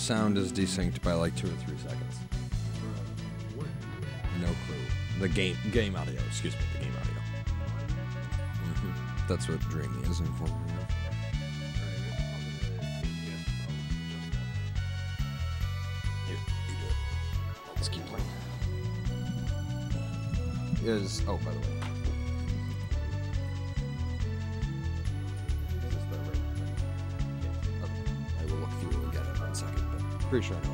sound is desynced by like two or three seconds. No clue. The game game audio. Excuse me. The game audio. Mm-hmm. That's what Dreamy is informing me of. Let's keep playing. Is oh by the way. Second, but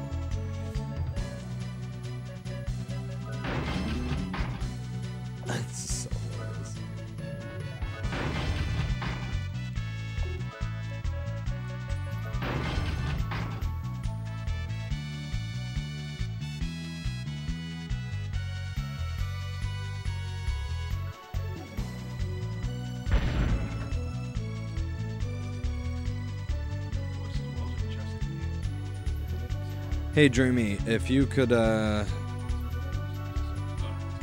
Hey Dreamy, if you could uh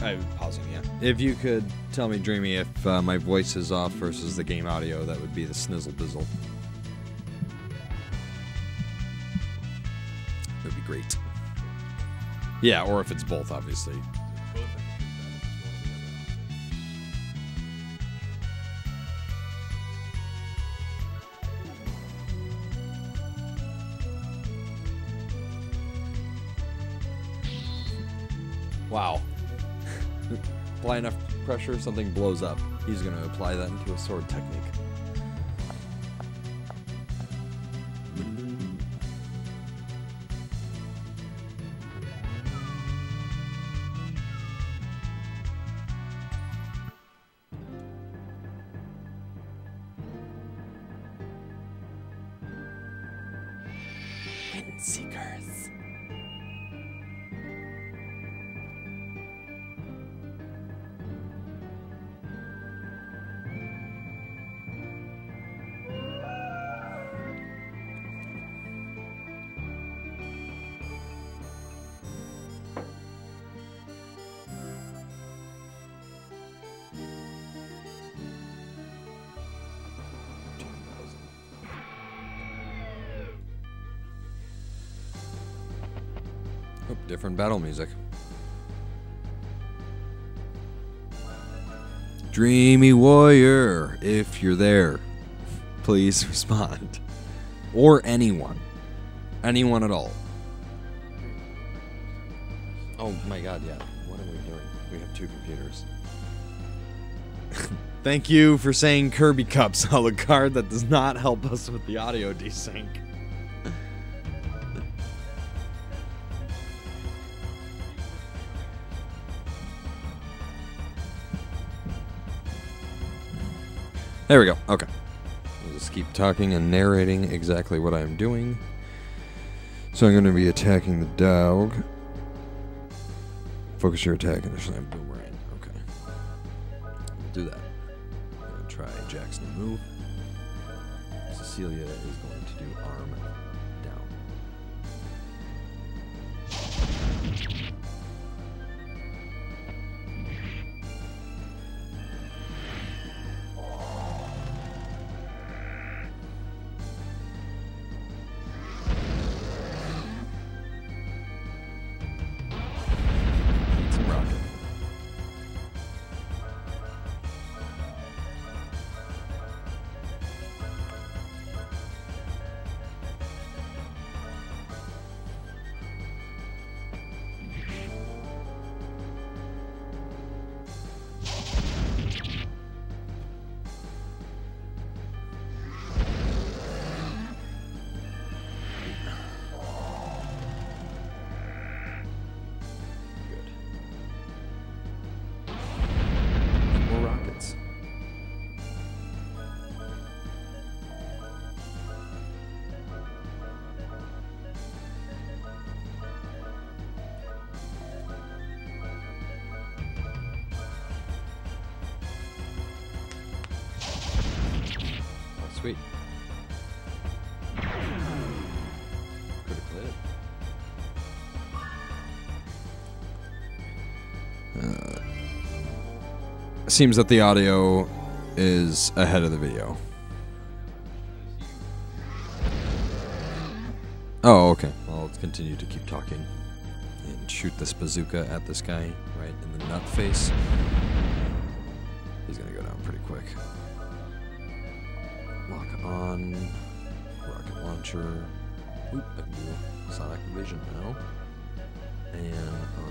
I'm pausing, yeah. If you could tell me, Dreamy, if uh, my voice is off versus the game audio, that would be the snizzle bizzle. It would be great. Yeah, or if it's both, obviously. Pressure, something blows up. He's going to apply that into a sword technique. Different battle music. Dreamy Warrior, if you're there, please respond. Or anyone. Anyone at all. Oh my god, yeah. What are we doing? We have two computers. Thank you for saying Kirby Cups, Alucard. That does not help us with the audio desync. There we go. Okay. I'll just keep talking and narrating exactly what I'm doing. So I'm going to be attacking the dog. Focus your attack and slam boomerang. Okay. We'll do that. I'm going to try Jack's new move. Cecilia is going to do arm seems that the audio is ahead of the video. Oh, okay. Well, let's continue to keep talking and shoot this bazooka at this guy right in the nut face. He's gonna go down pretty quick. Lock on. Rocket launcher. Oop, I can do sonic vision now. And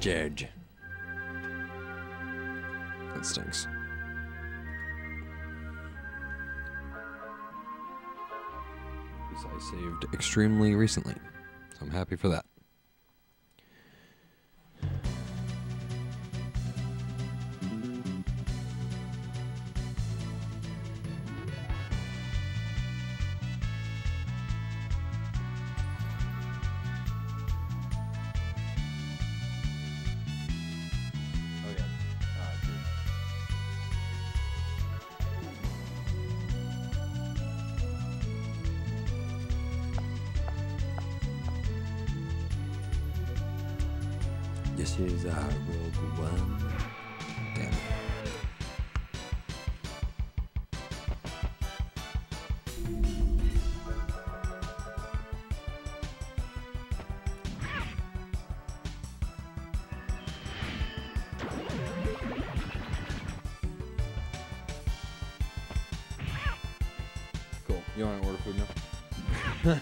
Judge. That stinks. I saved extremely recently. So I'm happy for that.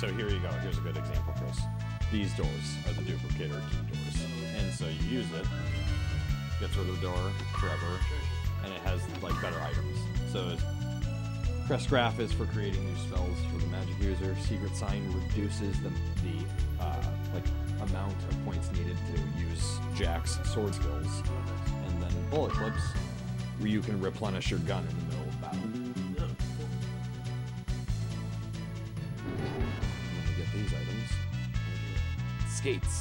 so here you go. Here's a good example, Chris. These doors are the duplicator key doors. And so you use it, gets rid of the door forever, and it has like better items. So Crest Graph is for creating new spells for the magic user. Secret Sign reduces the the uh, like amount of points needed to use Jack's sword skills. And then Bullet Clips, where you can replenish your gun in the Skates.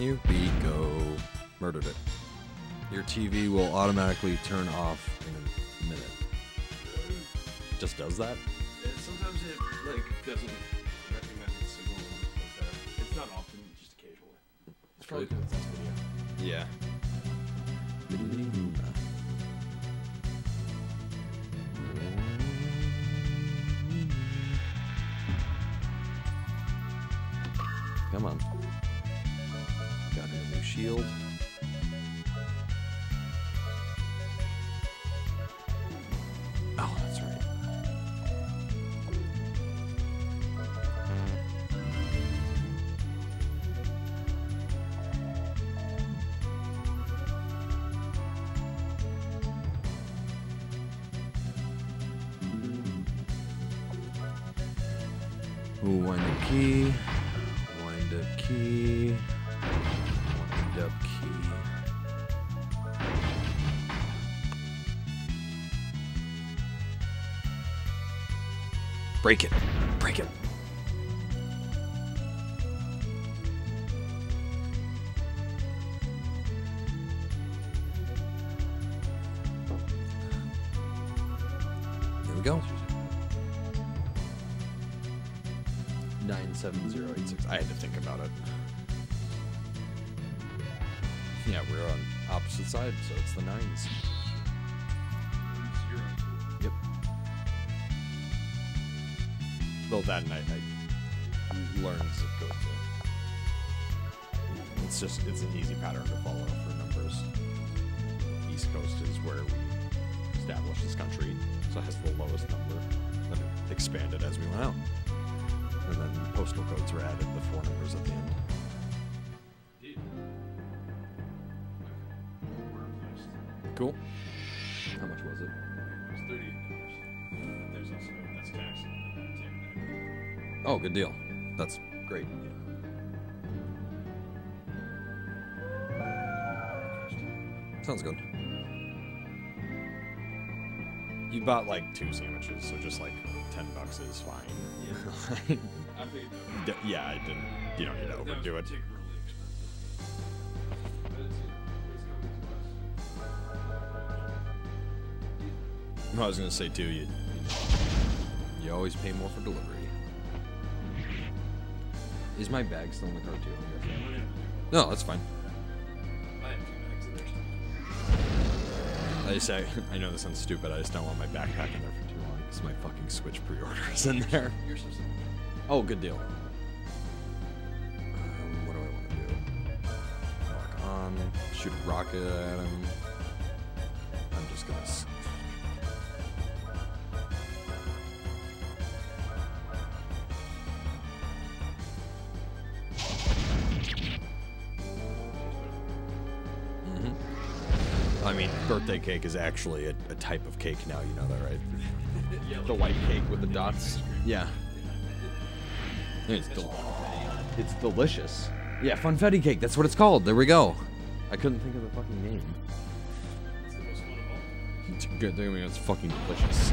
Here we go. Murdered it. Your TV will automatically turn off in a minute. Just does that? It, sometimes it like doesn't recognize the signal like that. It's not often, just occasionally. It's probably because it's this video. Yeah. Shield. Break it. Well, that night I learned zip code too. It's just it's an easy pattern to follow for numbers. East Coast is where we established this country, so it has the lowest number. Then it expanded as we went out, and then postal codes were added, the four numbers at the end. Did. Order placed. Cool. How much was it? Oh, good deal. That's great. Sounds good. You bought like two sandwiches, so just like ten bucks is fine. I figured yeah, I didn't. You don't need to overdo it. particularly expensive. But it's, it's not No, I was gonna say too. You, You always pay more for delivery. Is my bag still in the car too? I'm guessing. too much. No, that's fine. I have two bags in there. I just say I know this sounds stupid. I just don't want my backpack in there for too long because my fucking Switch pre-order is in there. You're so simple. Oh, good deal. Um, what do I want to do? Lock on. Shoot a rocket at him. I'm just gonna. Birthday cake is actually a, a type of cake now. You know that, right? the white cake with the dots. Yeah. It's, del- it's delicious. Yeah, funfetti cake. That's what it's called. There we go. I couldn't think of the fucking name. It's the most fun of all. Good. Mean, it's fucking delicious.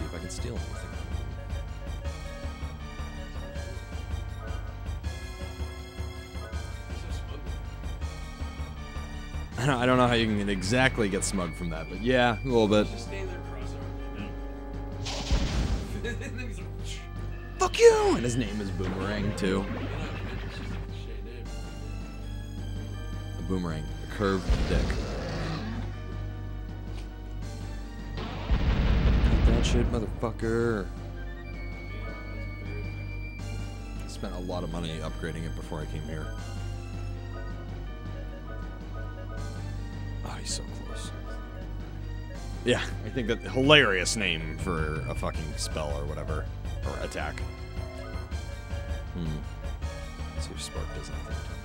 See if I can steal anything. I don't, I don't know how you can exactly get smug from that, but yeah, a little bit. Just stay there, cross-armed. And then he's like, "Shh." Fuck you! And his name is Boomerang too. You know, it's just a shit name. A boomerang, a curved dick. Shit, motherfucker. Spent a lot of money upgrading it before I came here. Oh, he's so close. Yeah, I think that hilarious name for a fucking spell or whatever, or attack. Hmm. Let's see if Spark does anything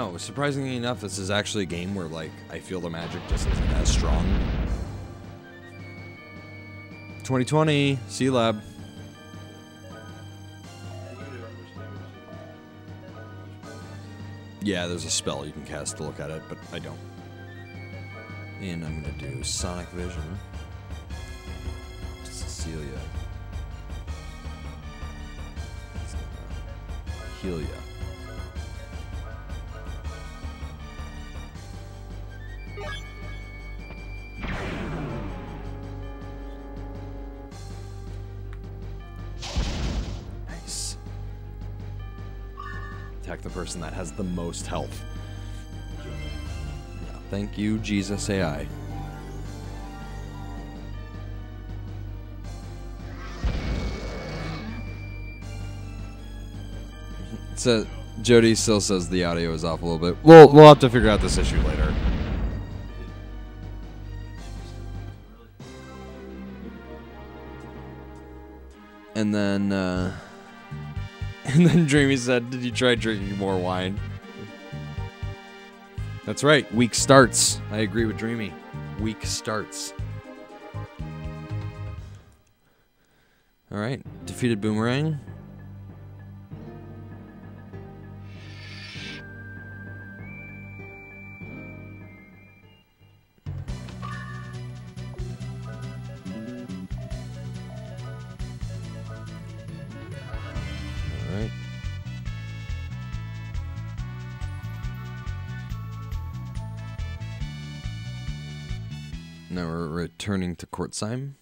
know. Surprisingly enough, this is actually a game where, like, I feel the magic just isn't as strong. 2020, C Lab. Yeah, there's a spell you can cast to look at it, but I don't. And I'm gonna do Sonic Vision. Cecilia. It's person that has the most health. Thank you, Jesus AI. So Jody still says the audio is off a little bit. We'll we'll have to figure out this issue later. Then Dreamy said, "Did you try drinking more wine?" That's right. Week starts. I agree with Dreamy. Week starts. All right. Defeated Boomerang. Court Seim.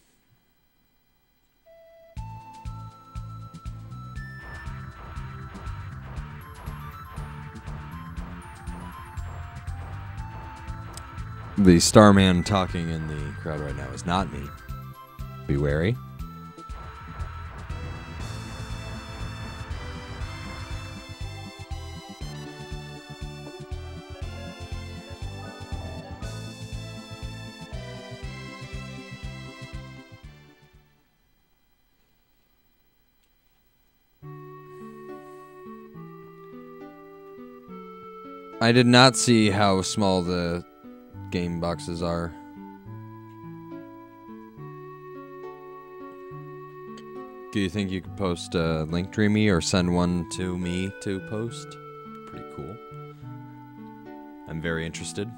The Starman talking in the crowd right now is not me. Be wary. I did not see how small the game boxes are. Do you think you could post a link to me or send one to me to post? Pretty cool. I'm very interested.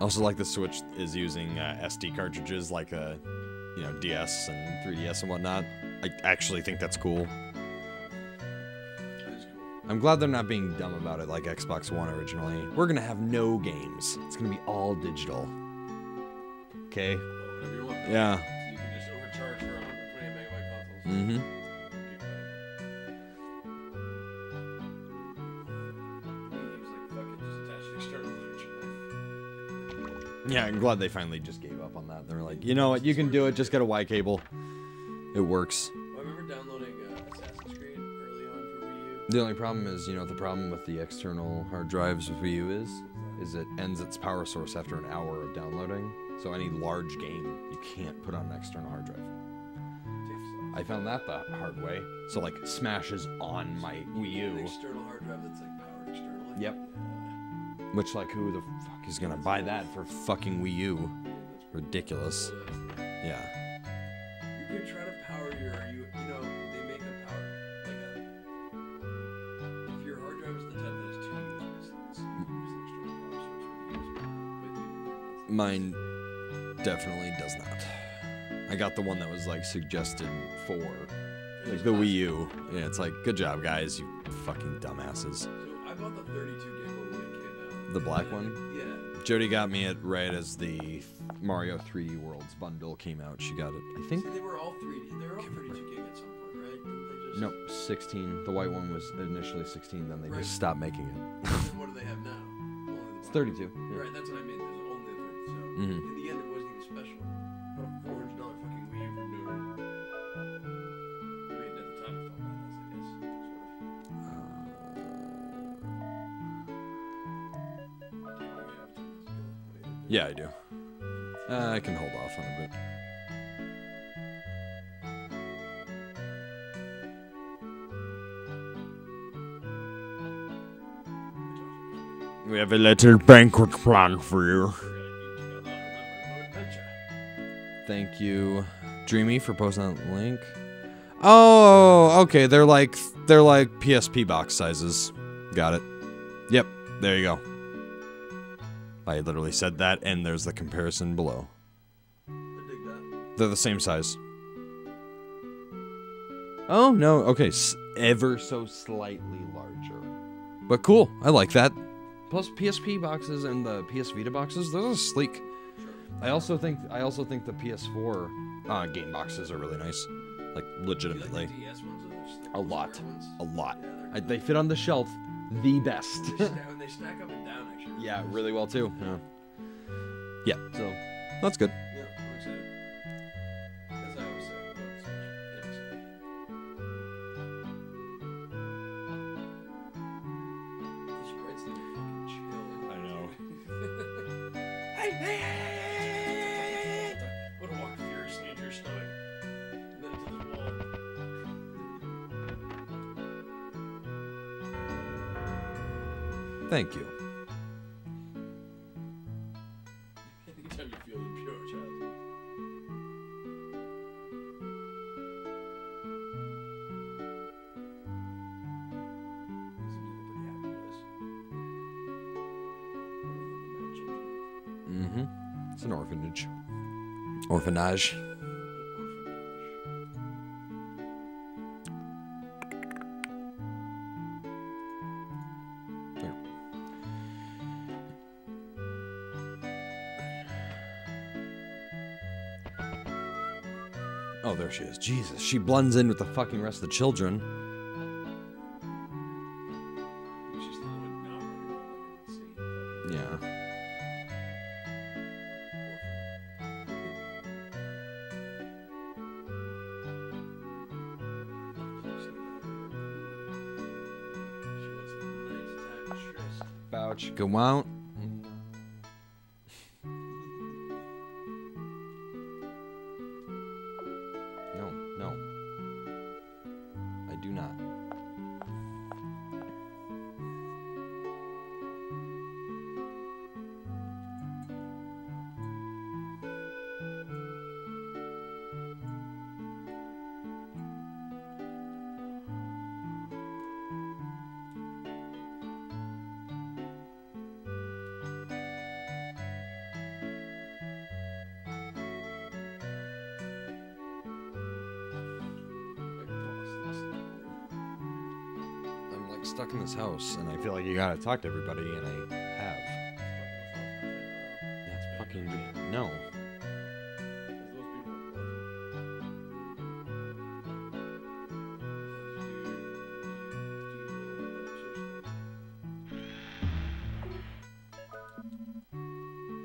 Also, like the Switch is using uh, SD cartridges, like a, you know, DS and 3DS and whatnot. I actually think that's cool. I'm glad they're not being dumb about it like Xbox One originally. We're gonna have no games. It's gonna be all digital. Okay. Whatever you want. Yeah. So you can just overcharge for 128 megabyte consoles. Mm-hmm. He was like, fuck it, just attach the external version. Yeah, I'm glad they finally just gave up on that. They were like, you know what, you can do it. Just get a Y cable. It works. The only problem is, you know, the problem with the external hard drives with Wii U is, is it ends its power source after an hour of downloading. So any large game you can't put on an external hard drive. I found that the hard way. So like Smash is on my Wii An U. external hard drive that's like powered externally. Yep. Which, like, who the fuck is gonna buy that for fucking Wii U? Ridiculous. Yeah. You could try to power your, Mine definitely does not. I got the one that was like suggested for like the Wii U. Yeah, it's like, good job, guys, you fucking dumbasses. so I bought the 32 gig when it came out. The black one? Yeah. Jody got me it right as the Mario 3D Worlds bundle came out. She got it, I think. See, they were all 3D. They were all 32 gig at some point, right? Didn't just? Nope, 16. The white one was initially 16, then they Right. just stopped making it. What do they have now? Only the it's 32. yeah. Right, that's what I mean. There's only a 30. So Mhm. in the end, it wasn't even special. But a four hundred dollar fucking Wii for. I mean, at the time, it felt badass. I guess. Sort of. Do you have to? Yeah, I do. Uh, I can hold off on a bit. We have a little banquet plan for you. Thank you, Dreamy, for posting that link. Oh, okay. They're like they're like PSP box sizes. Got it. Yep. There you go. I literally said that, and there's the comparison below. They're the same size. Oh no. Okay, s- ever so slightly larger, but cool. I like that. Plus, PSP boxes and the PS Vita boxes, those are sleek. I also think I also think the PS4 uh, game boxes are really nice, like like legitimately. the DS ones or the s- A lot. A lot. Yeah, I, they fit on the shelf, the best. They stack up and down, actually. yeah, really well too. Yeah. Yeah. So that's good. Mad children. Mm-hmm. It's an orphanage. Orphanage. There she is. Jesus, she blends in with the fucking rest of the children. She's not like not running around like an insane fucking Yeah. Bouch. Go out. Like stuck in this house, and I feel like you gotta talk to everybody, and I have. That's fucking no.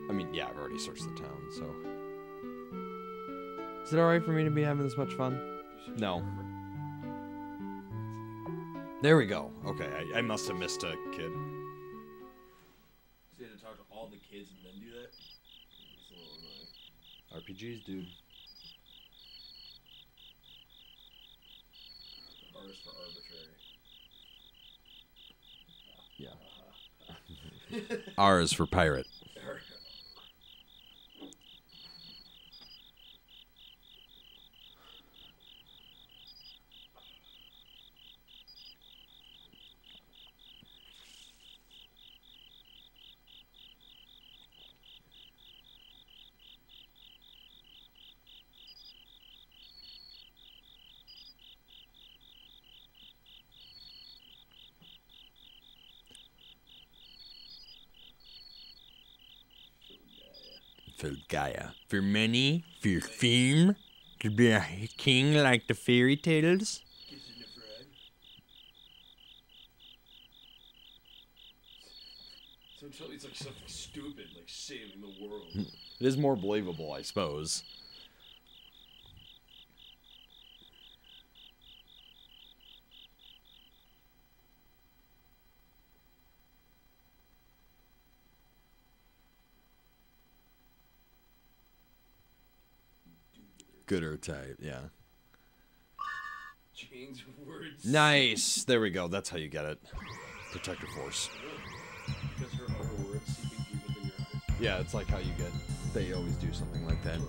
I mean, yeah, I've already searched the town, so. Is it alright for me to be having this much fun? No. There we go. Okay, I, I must have missed a kid. So you had to talk to all the kids and then do that? That's a little annoying. RPGs, dude. Artist for arbitrary. Yeah. R is for pirate. For money? For fame? To be a king like the fairy tales? So it's like something stupid, like saving the world. It is more believable, I suppose. Gooder type, yeah. Change words. Nice. There we go. That's how you get it. Protective force. Because her other words seeping deep within your heart. Yeah, it's like how you get. They always do something like that.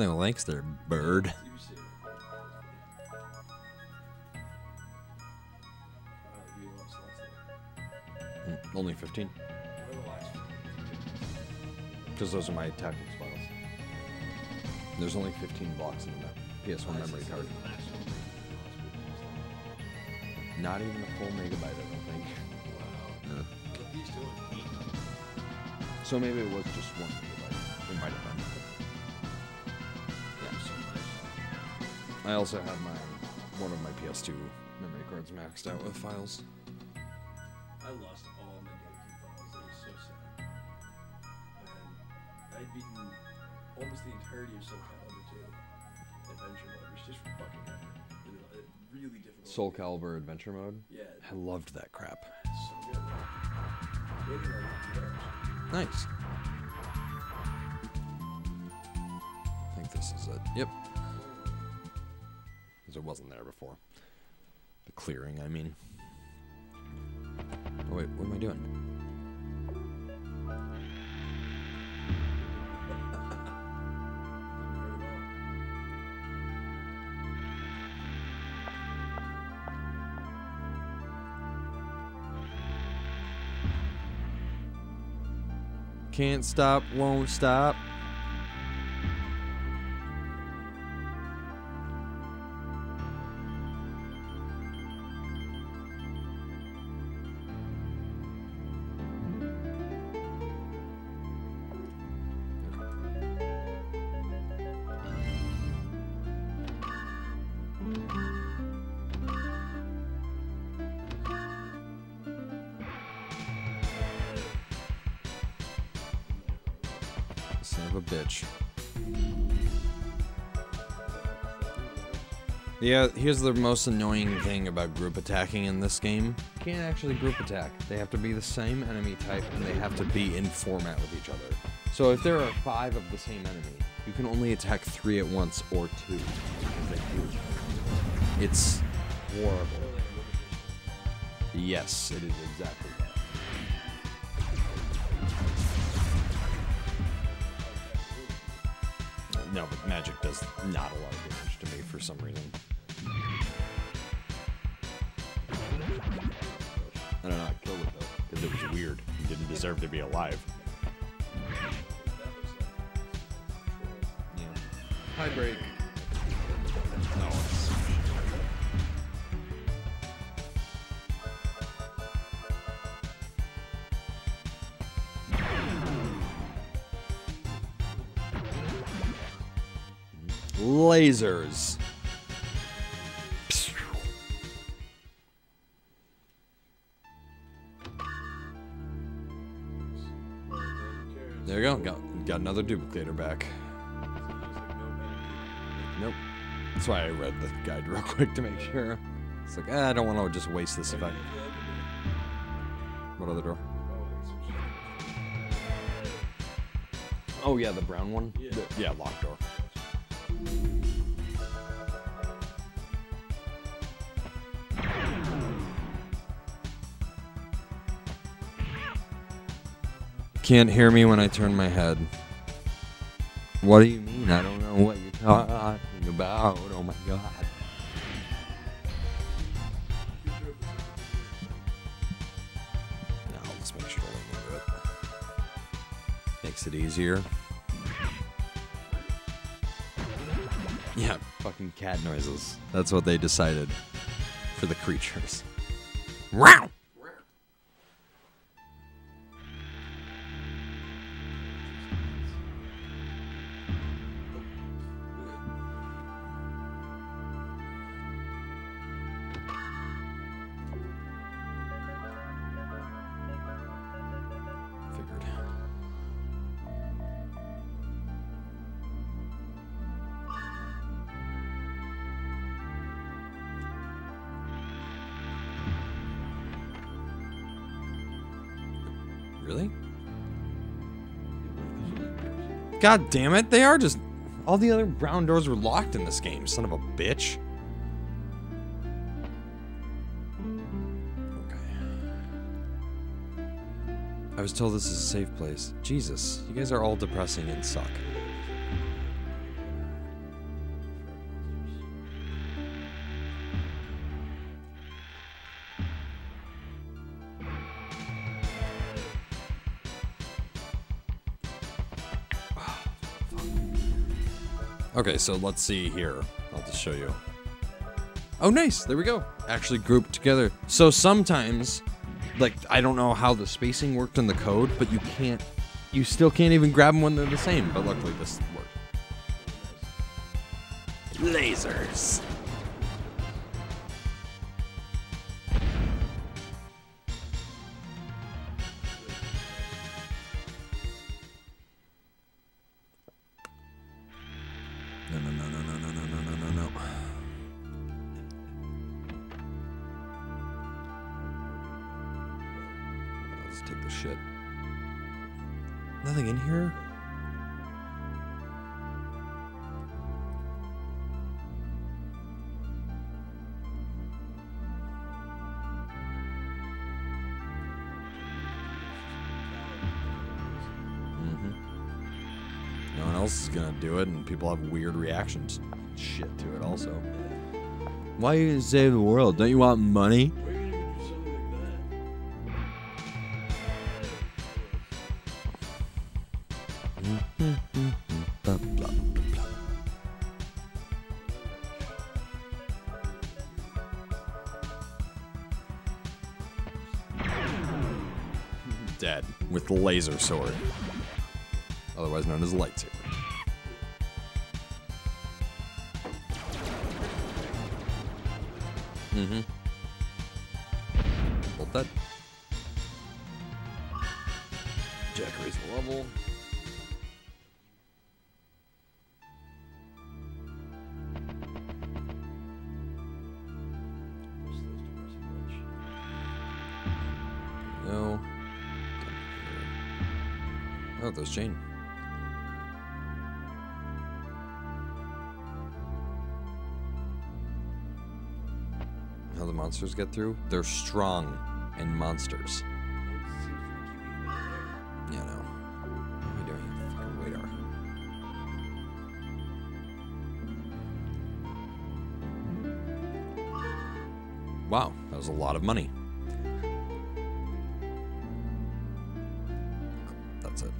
No thanks there, bird. You say it. Wow, you gave a lot of slots there. Hmm, Only 15. What are the last few? Because those are my tactics files. There's only 15 blocks in the PS1 memory card. Not even a full megabyte, I don't think. Wow. No. What are these doing? So maybe it was just one I also have my one of my PS2 memory cards maxed out with files. I lost all my GameCube files. That was so sad. And I'd beaten almost the entirety of Soul Calibur 2 Adventure Mode, which just fucking epic. It- it really difficult. Soul Calibur Adventure Mode. Yeah, I loved that crap. so good. Maybe like yeah. Nice. I think this is it. Yep. Because it wasn't there before. The clearing, I mean. Oh, wait, what am I doing? Can't stop, won't stop. Yeah, here's the most annoying thing about group attacking in this game. You can't actually group attack. They have to be the same enemy type and they have to be in format with each other. So if there are five of the same enemy, you can only attack three at once or two. It's horrible. Yes, it is exactly that. No, but magic does not a lot of damage to me for some reason. Was weird. He didn't deserve to be alive. Yeah. High break. No, Lasers. Duplicator back. Nope. That's why I read the guide real quick to make sure. It's like, eh, I don't want to just waste this I. What other door? Oh, yeah, the brown one? Yeah. The- yeah, locked door. Can't hear me when I turn my head. What do you mean? I don't know what you're talking about. Oh my god. No, let's make sure we it. Makes it easier. Yeah, fucking cat noises. That's what they decided for the creatures. Wow! God damn it, they are just. All the other brown doors were locked in this game, son of a bitch. Okay. I was told this is a safe place. Jesus, you guys are all depressing and suck. Okay, so let's see here. I'll just show you. Oh, nice. There we go. Actually grouped together. So sometimes, like, I don't know how the spacing worked in the code, but you can't, you still can't even grab them when they're the same. But luckily, this worked. Lasers. People have weird reactions, shit to it. Also, why are you gonna save the world? Don't you want money? Dead with laser sword, otherwise known as lightsaber. Mm-hmm. monsters get through, they're strong and monsters. You yeah, know. What are you doing? Fucking radar. Wow, that was a lot of money. That's it.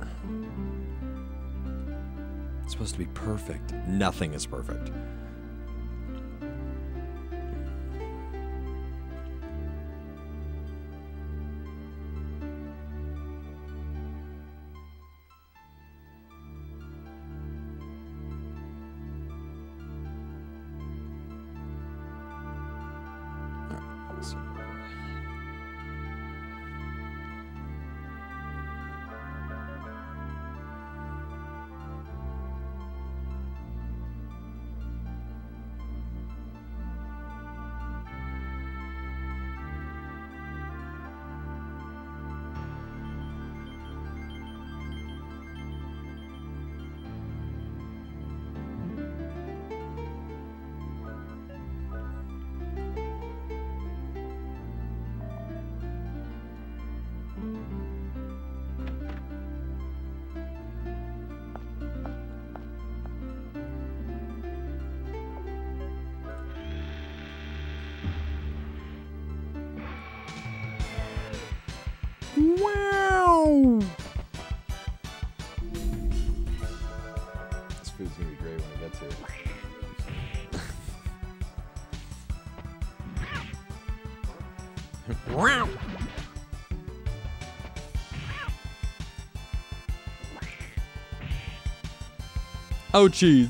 It's supposed to be perfect. Nothing is perfect. Oh, cheese.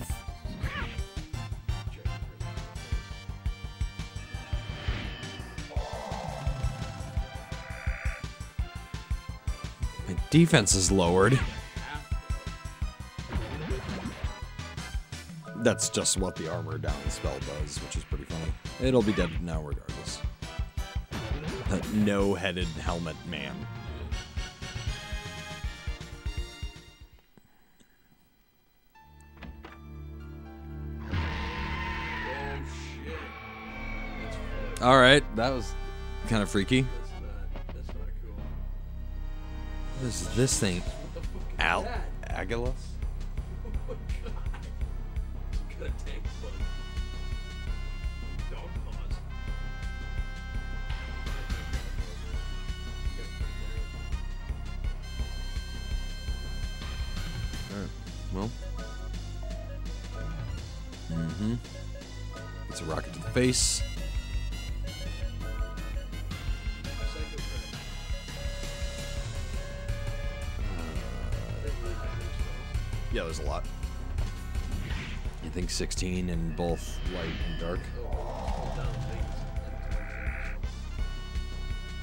My defense is lowered. That's just what the armor down spell does, which is pretty funny. It'll be dead now regardless. The no-headed helmet man. All right, that was kind of freaky. That's not. That's not cool. What is this thing? What the fuck is Al? Agilus? Oh my god. Some kind of tank bug. Dog paws. Well. Mm-hmm. It's a rocket to the face. 16 in both light and dark.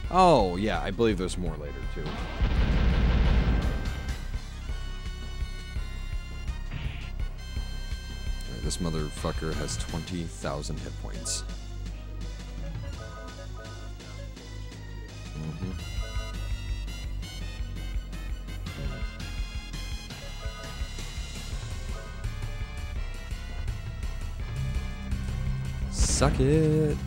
Oh, yeah, I believe there's more later, too. This motherfucker has 20,000 hit points. Suck it.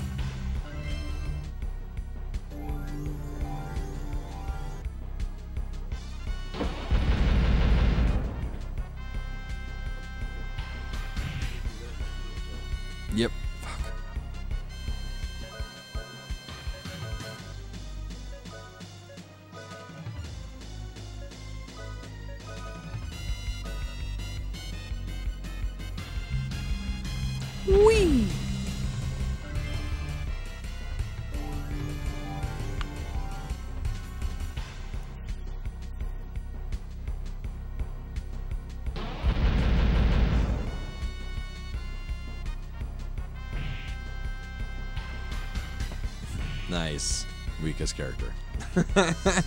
Weakest character.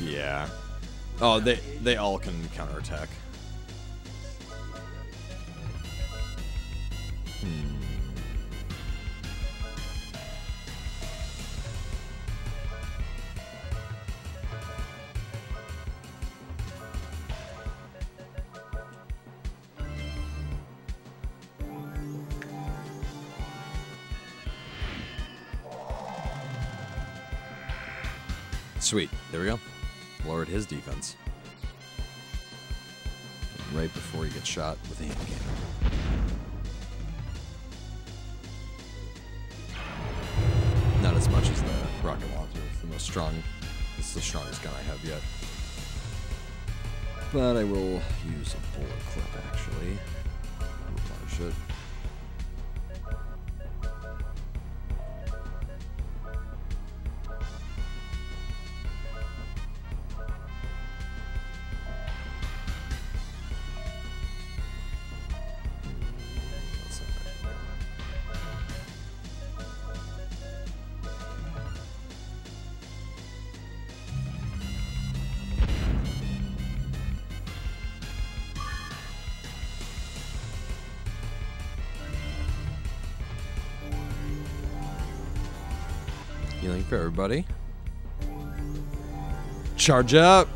yeah. Oh, they they all can counterattack. With hand cannon. Not as much as the rocket launcher. It's the most strong. It's the strongest gun I have yet. But I will use everybody. Charge up.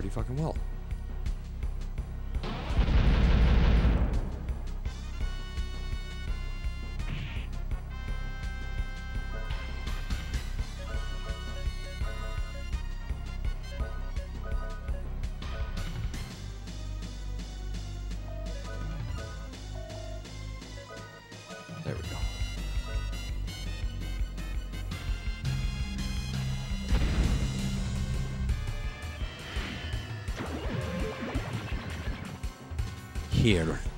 Pretty fucking well. Here.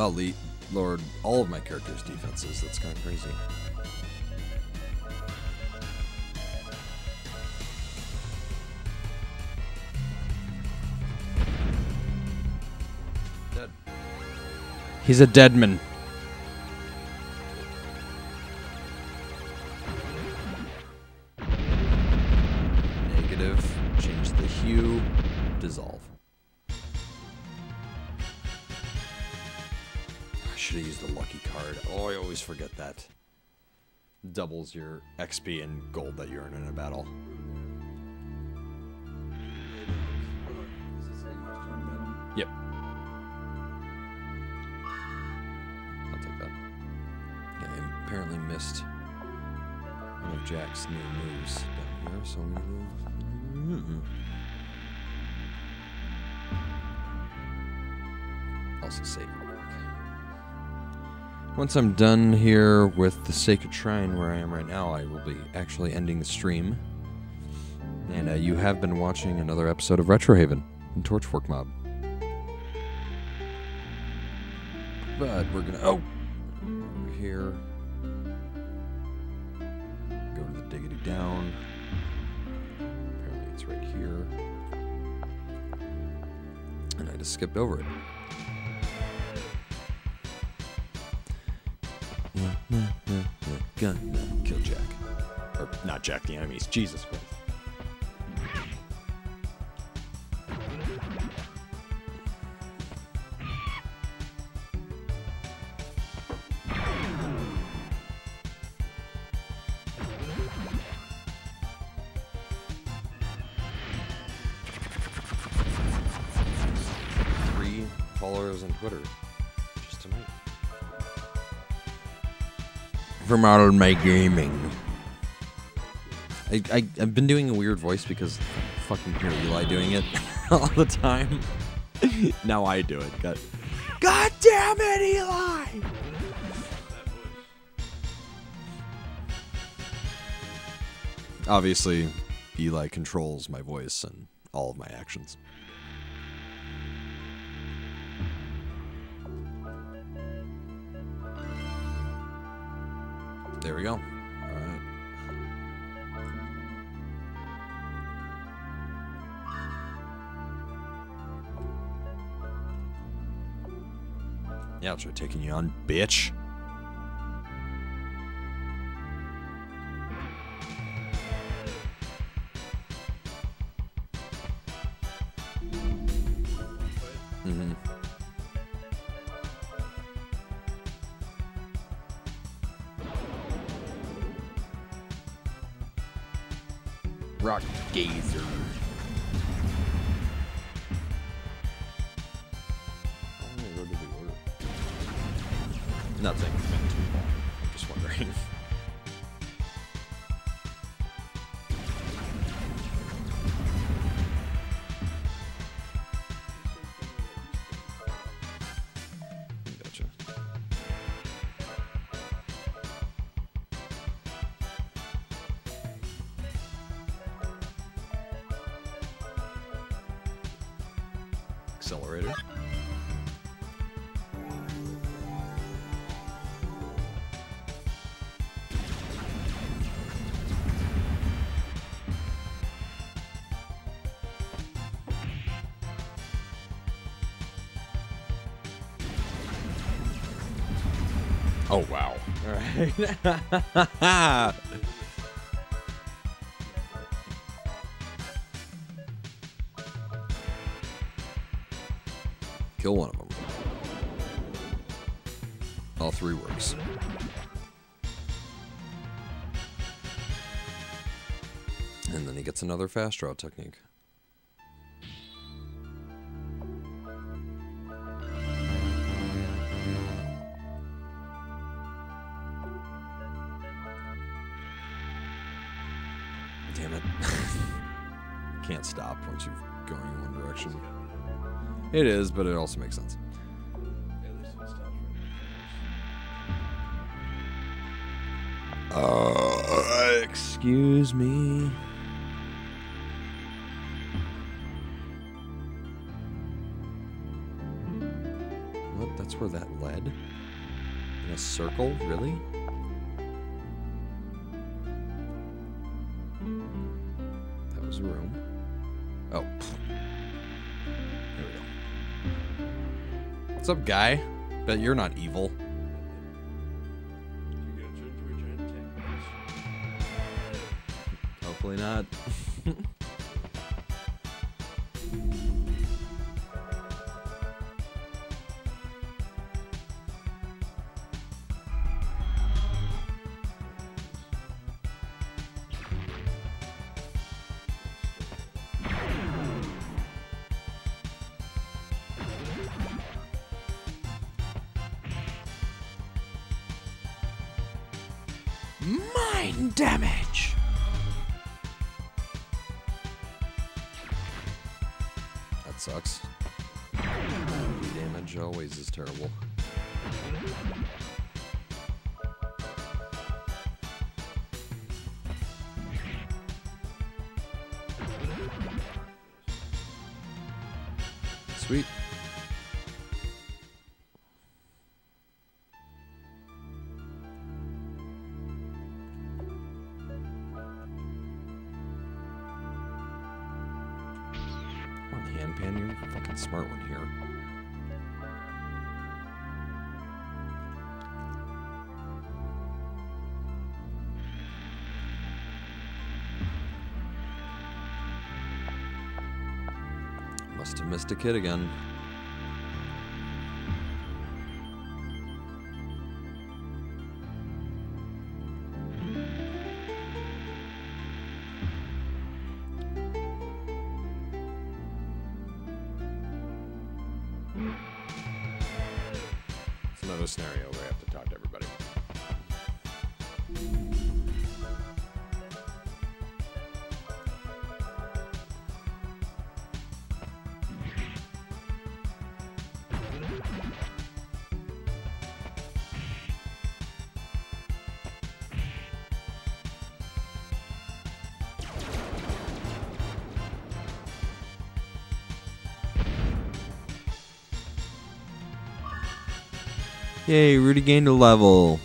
Well, lowered all of my characters' defenses. That's kind of crazy. Dead. He's a deadman. Your XP and gold that you earn in a battle. Yep. I'll take that. Yeah, I apparently missed one of Jack's new moves down here, so I'm gonna go. Mm-hmm. Also save. Once I'm done here with the Sacred Shrine where I am right now, I will be actually ending the stream. And uh, you have been watching another episode of Retro Haven and Torchfork Mob. But we're gonna oh over here. Go to the diggity down. Apparently it's right here. And I just skipped over it. Gonna kill Jack. Or not Jack, the enemies. Jesus Christ. from my gaming. I, I, have been doing a weird voice because I fucking hear Eli doing it all the time. now I do it. God, God damn it, Eli! Obviously, Eli controls my voice and all of my actions. There we go. All right. Yeah, I'll try taking you on, bitch. Accelerator. Oh wow. All right. One of them. All three works. And then he gets another fast draw technique. It is, but it also makes sense. Uh, excuse me. What? That's where that led? In a circle? Really? What's up, guy? Bet you're not evil. A kid again. Yay, Rudy gained a level.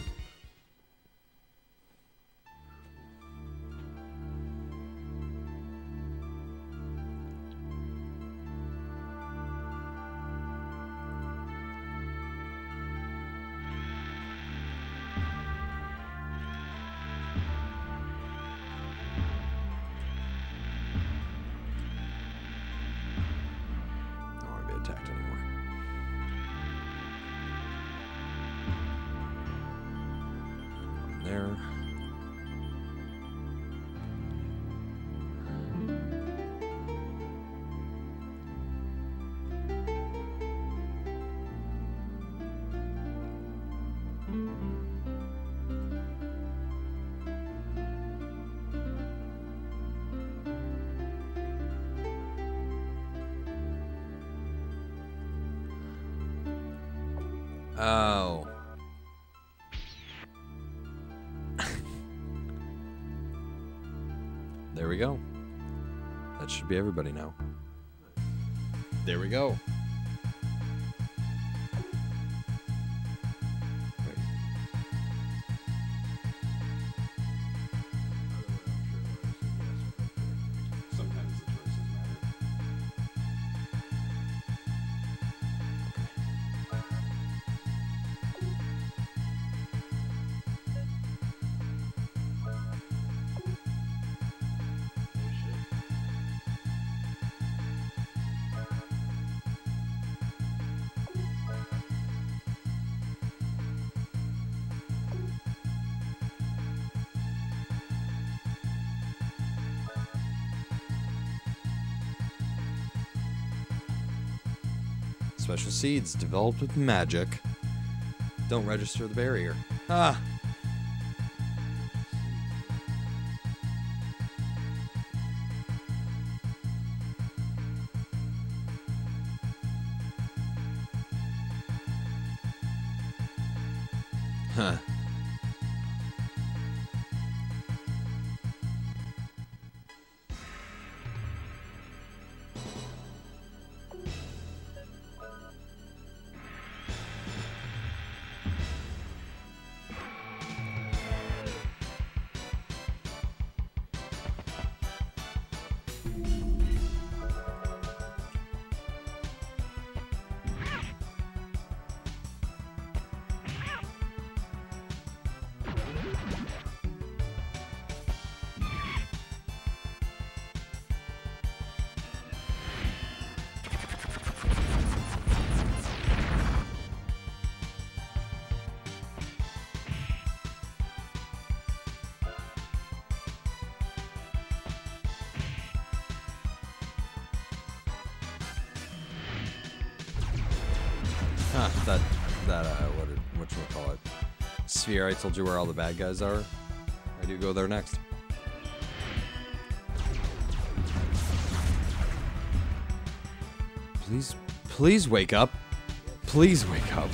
There. Should be everybody now. There we go. Seeds developed with magic. Don't register the barrier. Ah. Sphere. I told you where all the bad guys are. I do go there next. Please, please wake up. Please wake up.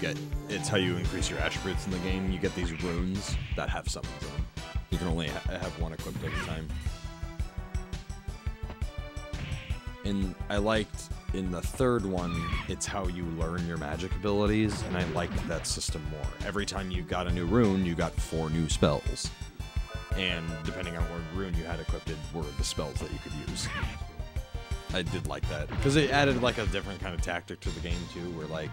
Get. It's how you increase your attributes in the game. You get these runes that have summons in them. You can only ha- have one equipped at a time. And I liked in the third one, it's how you learn your magic abilities, and I liked that system more. Every time you got a new rune, you got four new spells. And depending on what rune you had equipped, were the spells that you could use. I did like that because it added like a different kind of tactic to the game too, where like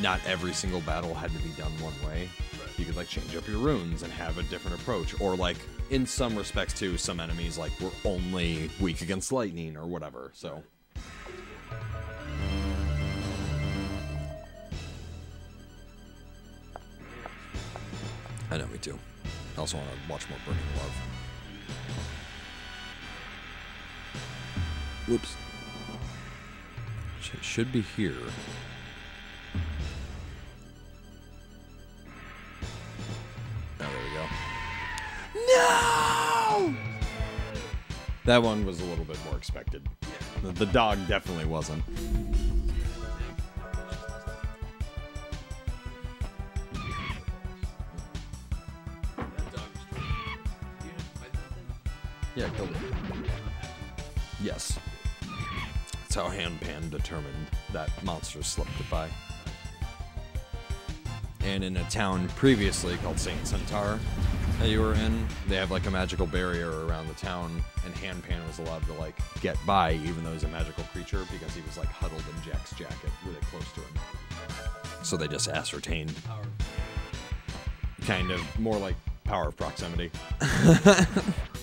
not every single battle had to be done one way. You could like change up your runes and have a different approach, or like in some respects too, some enemies like were only weak against lightning or whatever. So. I know, me too. I also want to watch more Burning Love. Whoops. Sh- should be here. No! That one was a little bit more expected. The, the dog definitely wasn't. Yeah, killed it. Yes. That's how Hanpan determined that monster slipped by. And in a town previously called Saint Centaur that you were in, they have like a magical barrier around the town, and Hanpan was allowed to like get by even though he's a magical creature because he was like huddled in Jack's jacket really close to him. So they just ascertained. Kind of more like power of proximity.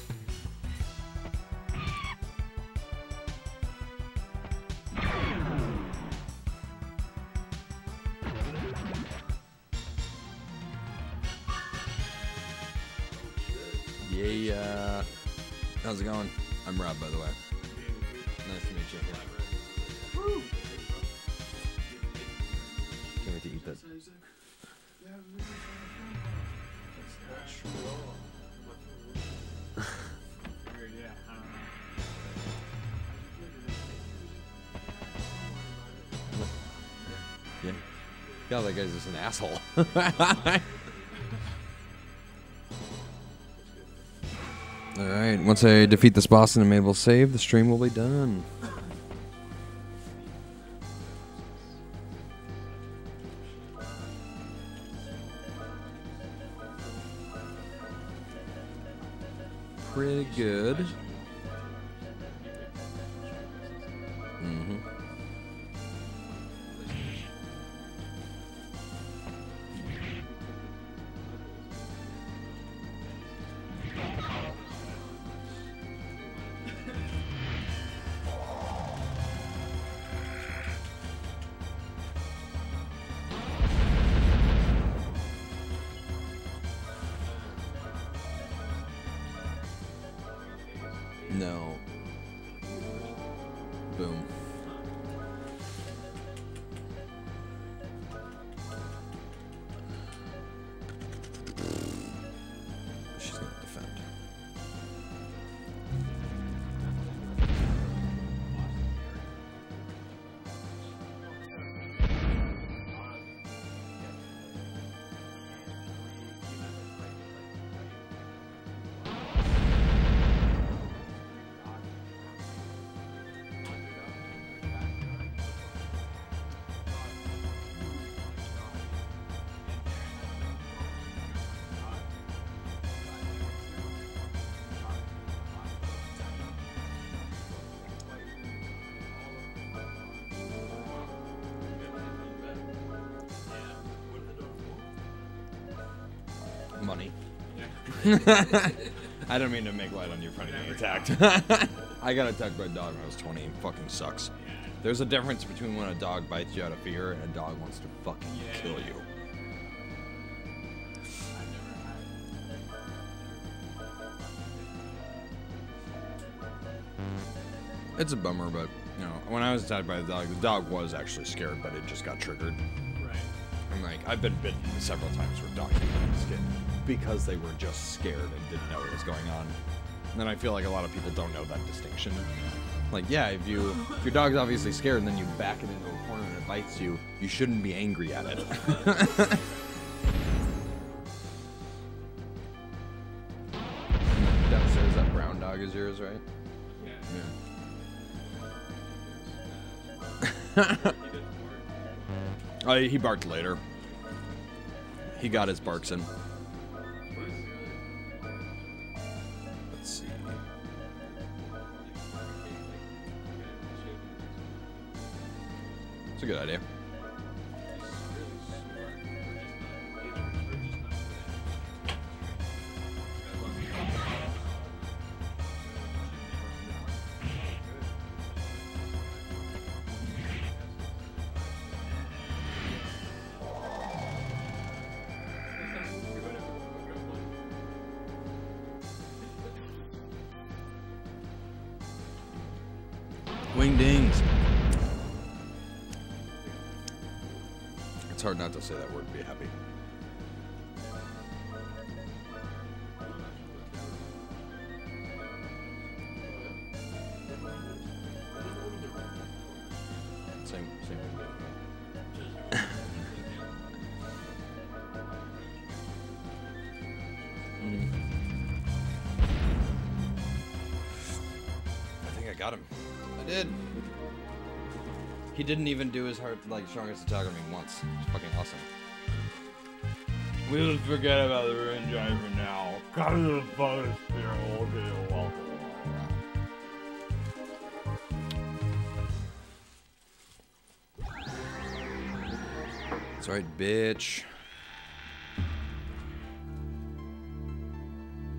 I'm Rob, by the way. Nice to meet you. Can't wait to eat that. Yeah. God, that guy's just an asshole. Once I defeat this boss and enable save, the stream will be done. Pretty good. I don't mean to make light on you for getting attacked. I got attacked by a dog when I was 20. It fucking sucks. There's a difference between when a dog bites you out of fear and a dog wants to fucking kill you. It's a bummer, but you know, when I was attacked by the dog, the dog was actually scared, but it just got triggered. Right. I'm like, I've been bitten several times where dogs bit my skin because they were just scared and didn't know what was going on. And then I feel like a lot of people don't know that distinction. Like, yeah, if you if your dog's obviously scared and then you back it into a corner and it bites you, you shouldn't be angry at it. Downstairs, that brown dog is yours, right? Yeah. Yeah. Uh, he barked later. He got his barks in. Let's see. It's a good idea. Didn't even do his heart like strongest attack on me once. It's fucking awesome. We'll just forget about the rune drive for now. Come to the fucking spirit. Okay, you're welcome. That's right, bitch.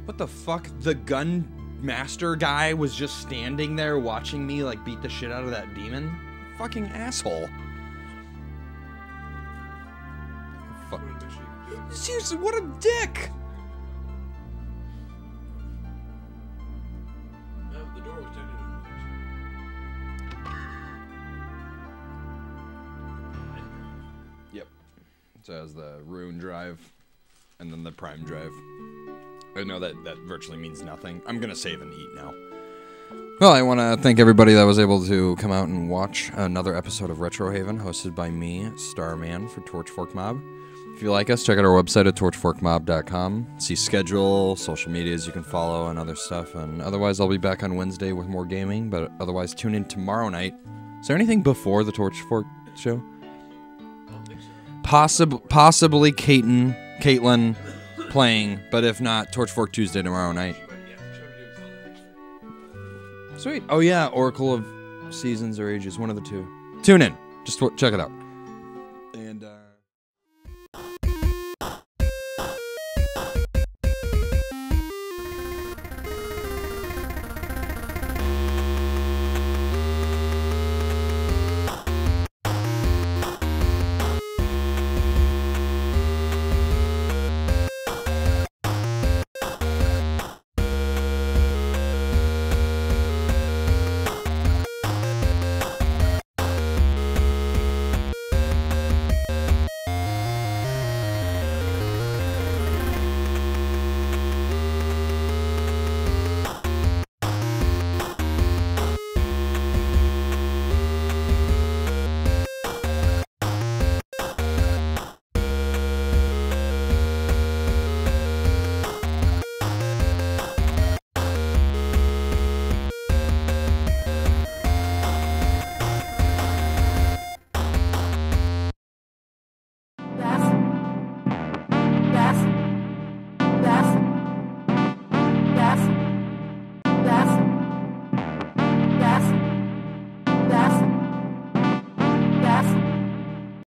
What the fuck? The gun master guy was just standing there watching me like beat the shit out of that demon? Fucking asshole. Fuck. Seriously, what a dick! No, the door was tended Yep. So it has the rune drive and then the prime drive. I know that that virtually means nothing. I'm gonna save and eat now. Well, I want to thank everybody that was able to come out and watch another episode of Retro Haven, hosted by me, Starman, for Torchfork Mob. If you like us, check out our website at torchforkmob.com. See schedule, social medias you can follow, and other stuff. And otherwise, I'll be back on Wednesday with more gaming. But otherwise, tune in tomorrow night. Is there anything before the Torchfork show? Possib- possibly Caitlin, Caitlin playing, but if not, Torchfork Tuesday tomorrow night. Sweet. Oh yeah, Oracle of Seasons or Ages, one of the two. Tune in. Just check it out.